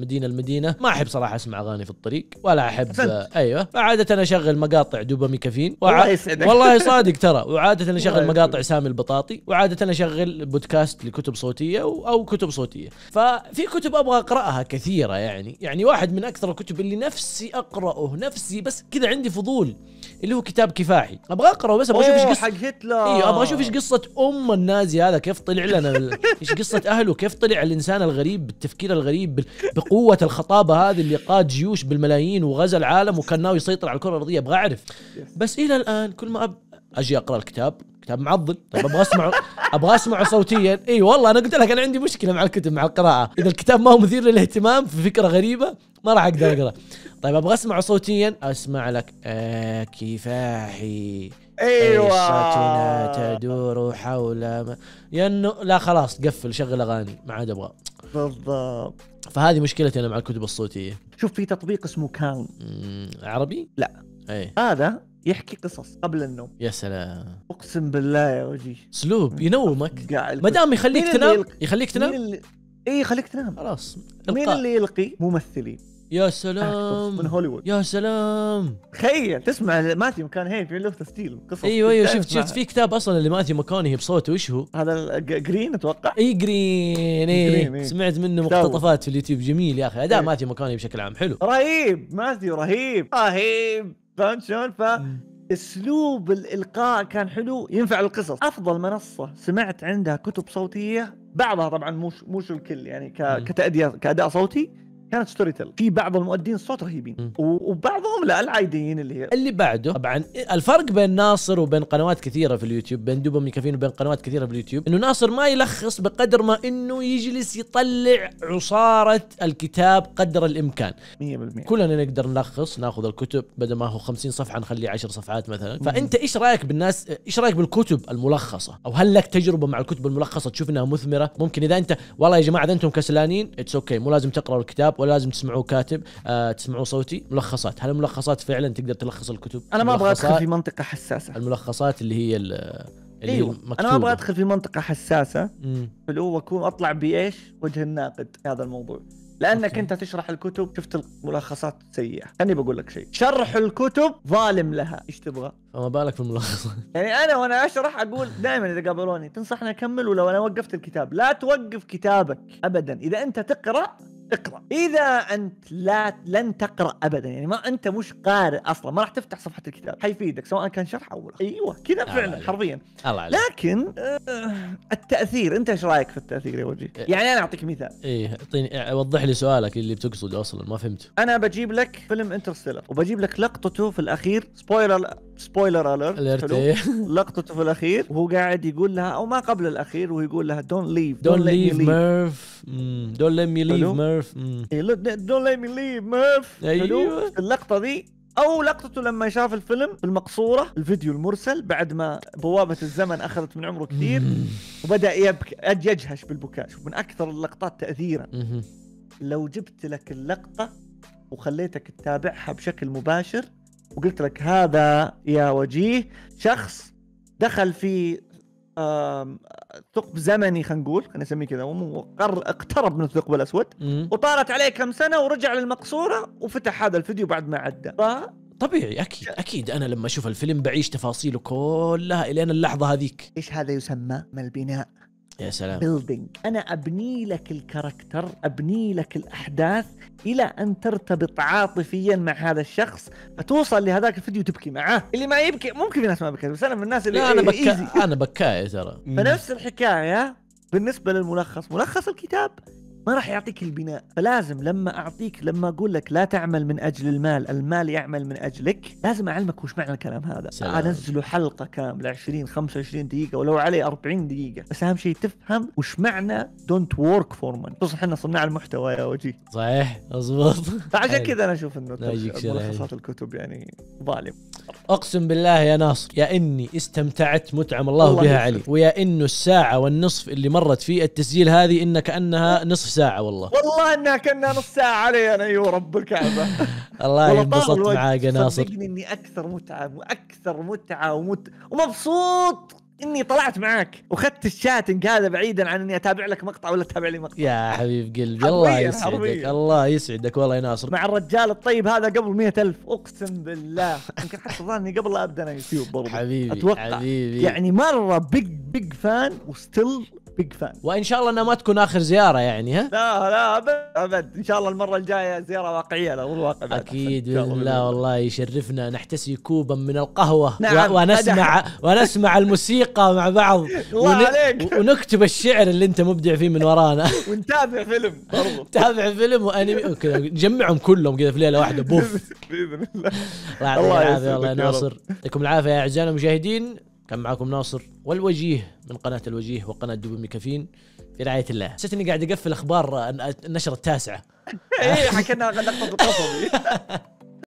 مدينة لمدينة ما أحب صراحة أسمع أغاني في الطريق ولا أحب. أيوه فعاده أشغل مقاطع دوبامي كافين وع- الله يسعدك. والله صادق ترى وعادة أشغل مقاطع. سامي البطاطي وعادة أشغل بودكاست لكتب صوتية أو كتب صوتية ففي كتب أبغى أقرأها كثيرة يعني. يعني واحد من أكثر الكتب اللي نفسي أقرأه نفسي بس كذا عندي فضول اللي هو كتاب كفاحي. أبغى أقرأه بس أبغى أشوف إيش قصه حق هتلر. أيوه أبغى أشوف إيش قصة أم النازي هذا كيف طلع لنا إيش قصة أهله كيف طلع الإنسان الغريب بالتفكير الغريب بقوة الخطابة هذه اللي قاد جيوش بالملايين وغزا العالم وكان ناوي يسيطر على الكرة الأرضية. أبغى أعرف. بس إلى الآن كل ما أب... أجي أقرأ الكتاب كتاب معضل. طيب أبغى أسمعه أبغى أسمعه صوتيا. إي والله أنا قلت لك أنا عندي مشكلة مع الكتب مع القراءة. إذا الكتاب ما هو مثير للاهتمام في فكرة غريبة ما راح أقدر أقرأ. طيب أبغى أسمعه صوتيا. أسمع لك آه كفاحي أيوه. تدور حول ما انه لا خلاص قفل شغل أغاني ما عاد أبغى. بالضبط. فهذه مشكلتي أنا مع الكتب الصوتية. شوف في تطبيق اسمه كالم. مم، عربي؟ لا. إي. هذا يحكي قصص قبل النوم. يا سلام. أقسم بالله يا وجيه اسلوب ينومك. ما دام يخليك تنام؟ يخليك تنام؟ اللي اي خليك تنام. خلاص مين اللي يلقي؟ ممثلين. يا من سلام هوليوود. يا سلام. تخيل تسمع ماثيو كان هي فيه له تسجيل قصص. أيوه أيوه شفت شفت. في كتاب أصلا اللي ماثيو ماكونهي بصوته وش هو؟ هذا Greenlights أتوقع؟ إي green green، إي. سمعت منه. مقتطفات في اليوتيوب جميل يا أخي. أداء. ماثيو ماكونهي بشكل عام حلو. رهيب ماثيو رهيب. رهيب. فهمت شلون؟ فاسلوب الإلقاء كان حلو. ينفع القصص. أفضل منصه سمعت عندها كتب صوتية. بعضها طبعا مش مش الكل يعني ك... مم. كتأدية كأداء صوتي. كانت ستوري تيل في بعض المؤدين الصوت رهيبين. وبعضهم لا العاديين اللي هي اللي بعده طبعا الفرق بين ناصر وبين قنوات كثيرة في اليوتيوب بين دوبامي كافين وبين قنوات كثيرة في اليوتيوب إنه ناصر ما يلخص بقدر ما إنه يجلس يطلع عصارة الكتاب قدر الإمكان. 100% كلنا نقدر نلخص ناخذ الكتب بدل ما هو 50 صفحة نخليه 10 صفحات مثلا. فأنت إيش رأيك بالناس إيش رأيك بالكتب الملخصة؟ أو هل لك تجربة مع الكتب الملخصة تشوف إنها مثمرة؟ ممكن إذا أنت والله يا جماعة إذا أنتم كسلانين it's okay مو لازم تقرأوا الكتاب ولا لازم تسمعوه كاتب آه تسمعوه صوتي ملخصات. هل الملخصات فعلا تقدر تلخص الكتب؟ أنا ما أبغى أدخل في منطقة حساسة. الملخصات اللي هي ال- اللي أيوه. المكتوبة. أنا ما أبغى أدخل في منطقة حساسة. مم. اللي هو اكون أطلع بإيش؟ وجه الناقد في هذا الموضوع. لأنك أوكي. أنت تشرح الكتب شفت الملخصات سيئه خليني بقول لك شيء. شرح الكتب ظالم لها. إيش تبغى؟ فما بالك في يعني أنا وأنا أشرح أقول دائما إذا قابلوني تنصحني أكمل ولا أنا وقفت الكتاب؟ لا توقف كتابك ابدا. إذا أنت تقرأ اقرأ. إذا أنت لا لن تقرأ ابدا. يعني ما أنت مش قارئ أصلا. ما راح تفتح صفحة الكتاب. حيفيدك. سواء كان شرح أو لا أيوه. كذا فعلا. حرفيا. الله عليك. لكن آه، التأثير. أنت إيش رأيك في التأثير يا وجيه؟ يعني أنا أعطيك مثال. إيه أعطيني وضح لي سؤالك اللي بتقصده أصلا. ما فهمته. أنا بجيب لك فيلم انترستيلر وبجيب لك لقطته في الأخير. spoiler spoiler alert لقطته في الأخير وهو قاعد يقول لها أو ما قبل الأخير وهو يقول لها don't leave don't leave Murph don't let me leave. Murph don't let me leave Murph أيوة. اللقطة ذي أو لقطته لما شاف الفيلم في المقصورة الفيديو المرسل بعد ما بوابة الزمن أخذت من عمره كثير وبدأ يبكي يجهش بالبكاء. شوف من أكثر اللقطات تاثيرا. لو جبت لك اللقطة وخليتك تتابعها بشكل مباشر وقلت لك هذا يا وجيه. شخص دخل في ثقب زمني خلينا نقول خلينا نسميه كذا اقترب من الثقب الأسود. وطارت عليه كم سنة ورجع للمقصورة وفتح هذا الفيديو بعد ما عدى. ف- طبيعي أكيد أكيد. أنا لما أشوف الفيلم بعيش تفاصيله كلها الين اللحظة هذيك. إيش هذا يسمى؟ من البناء يا سلام. building أنا أبني لك ال character أبني لك الأحداث إلى أن ترتبط عاطفيا مع هذا الشخص. فتوصل لهذاك الفيديو تبكي معاه. اللي ما يبكي ممكن في ناس ما بكي بس أنا من الناس اللي لا أنا إيه، بكا أنا بكاء ترى. فنفس الحكاية بالنسبة للملخص. ملخص الكتاب. ما راح يعطيك البناء فلازم لما أعطيك لما أقول لك لا تعمل من أجل المال المال يعمل من أجلك لازم أعلمك وش معنى الكلام هذا سلام. انزله حلقة كاملة 20 25 دقيقة ولو عليه 40 دقيقة بس أهم شيء تفهم وش معنى don't work for money خصوصا إحنا صناع المحتوى يا وجيه صحيح مضبوط فعشان. كذا أنا أشوف إنه. ملخصات الكتب يعني ظالم أقسم بالله يا ناصر يا إني استمتعت متعم الله, الله بها. علي ويا إنه الساعة والنصف اللي مرت في التسجيل هذه إن كأنها نصف ساعة والله. والله إنها كنا نص ساعة علي أنا. أيوه رب الكعبة. الله والله الوقت. معاك يا ناصر. صدقني إني أكثر متعة وأكثر متعة ومت... ومبسوط إني طلعت معاك وأخذت الشاتنج هذا بعيدا عن إني أتابع لك مقطع ولا تتابع لي مقطع. يا حبيب قلبي الله يسعدك. الله يسعدك والله يا ناصر. مع الرجال الطيب هذا قبل مئة ألف أقسم بالله. يمكن حتى ظني قبل لا أبدأ أنا يوتيوب برضه حبيبي أتوقع. حبيبي. يعني مرة big big fan و still big fan وإن شاء الله إنها ما تكون آخر زيارة يعني ها؟ لا لا أبد أبد. إن شاء الله المرة الجاية زيارة واقعية لارض الواقع أكيد باذن الله والله يشرفنا. نحتسي كوبا من القهوة نعم، و- ونسمع ونسمع الموسيقى مع بعض. الله عليك. ونكتب الشعر اللي أنت مبدع فيه من ورانا. ونتابع فيلم برضه تابع فيلم وأنمي. وكذا نجمعهم كلهم كذا في ليلة واحدة. بوف. بإذن الله. الله يعطيك الله يا. ناصر يعطيكم العافية يا اعزائنا المشاهدين. كان معكم ناصر والوجيه من قناة الوجيه وقناة دوبامي كافين في رعاية الله. حسيت اني قاعد أقفل أخبار النشرة التاسعة. إيه حكينا لقطه القصبي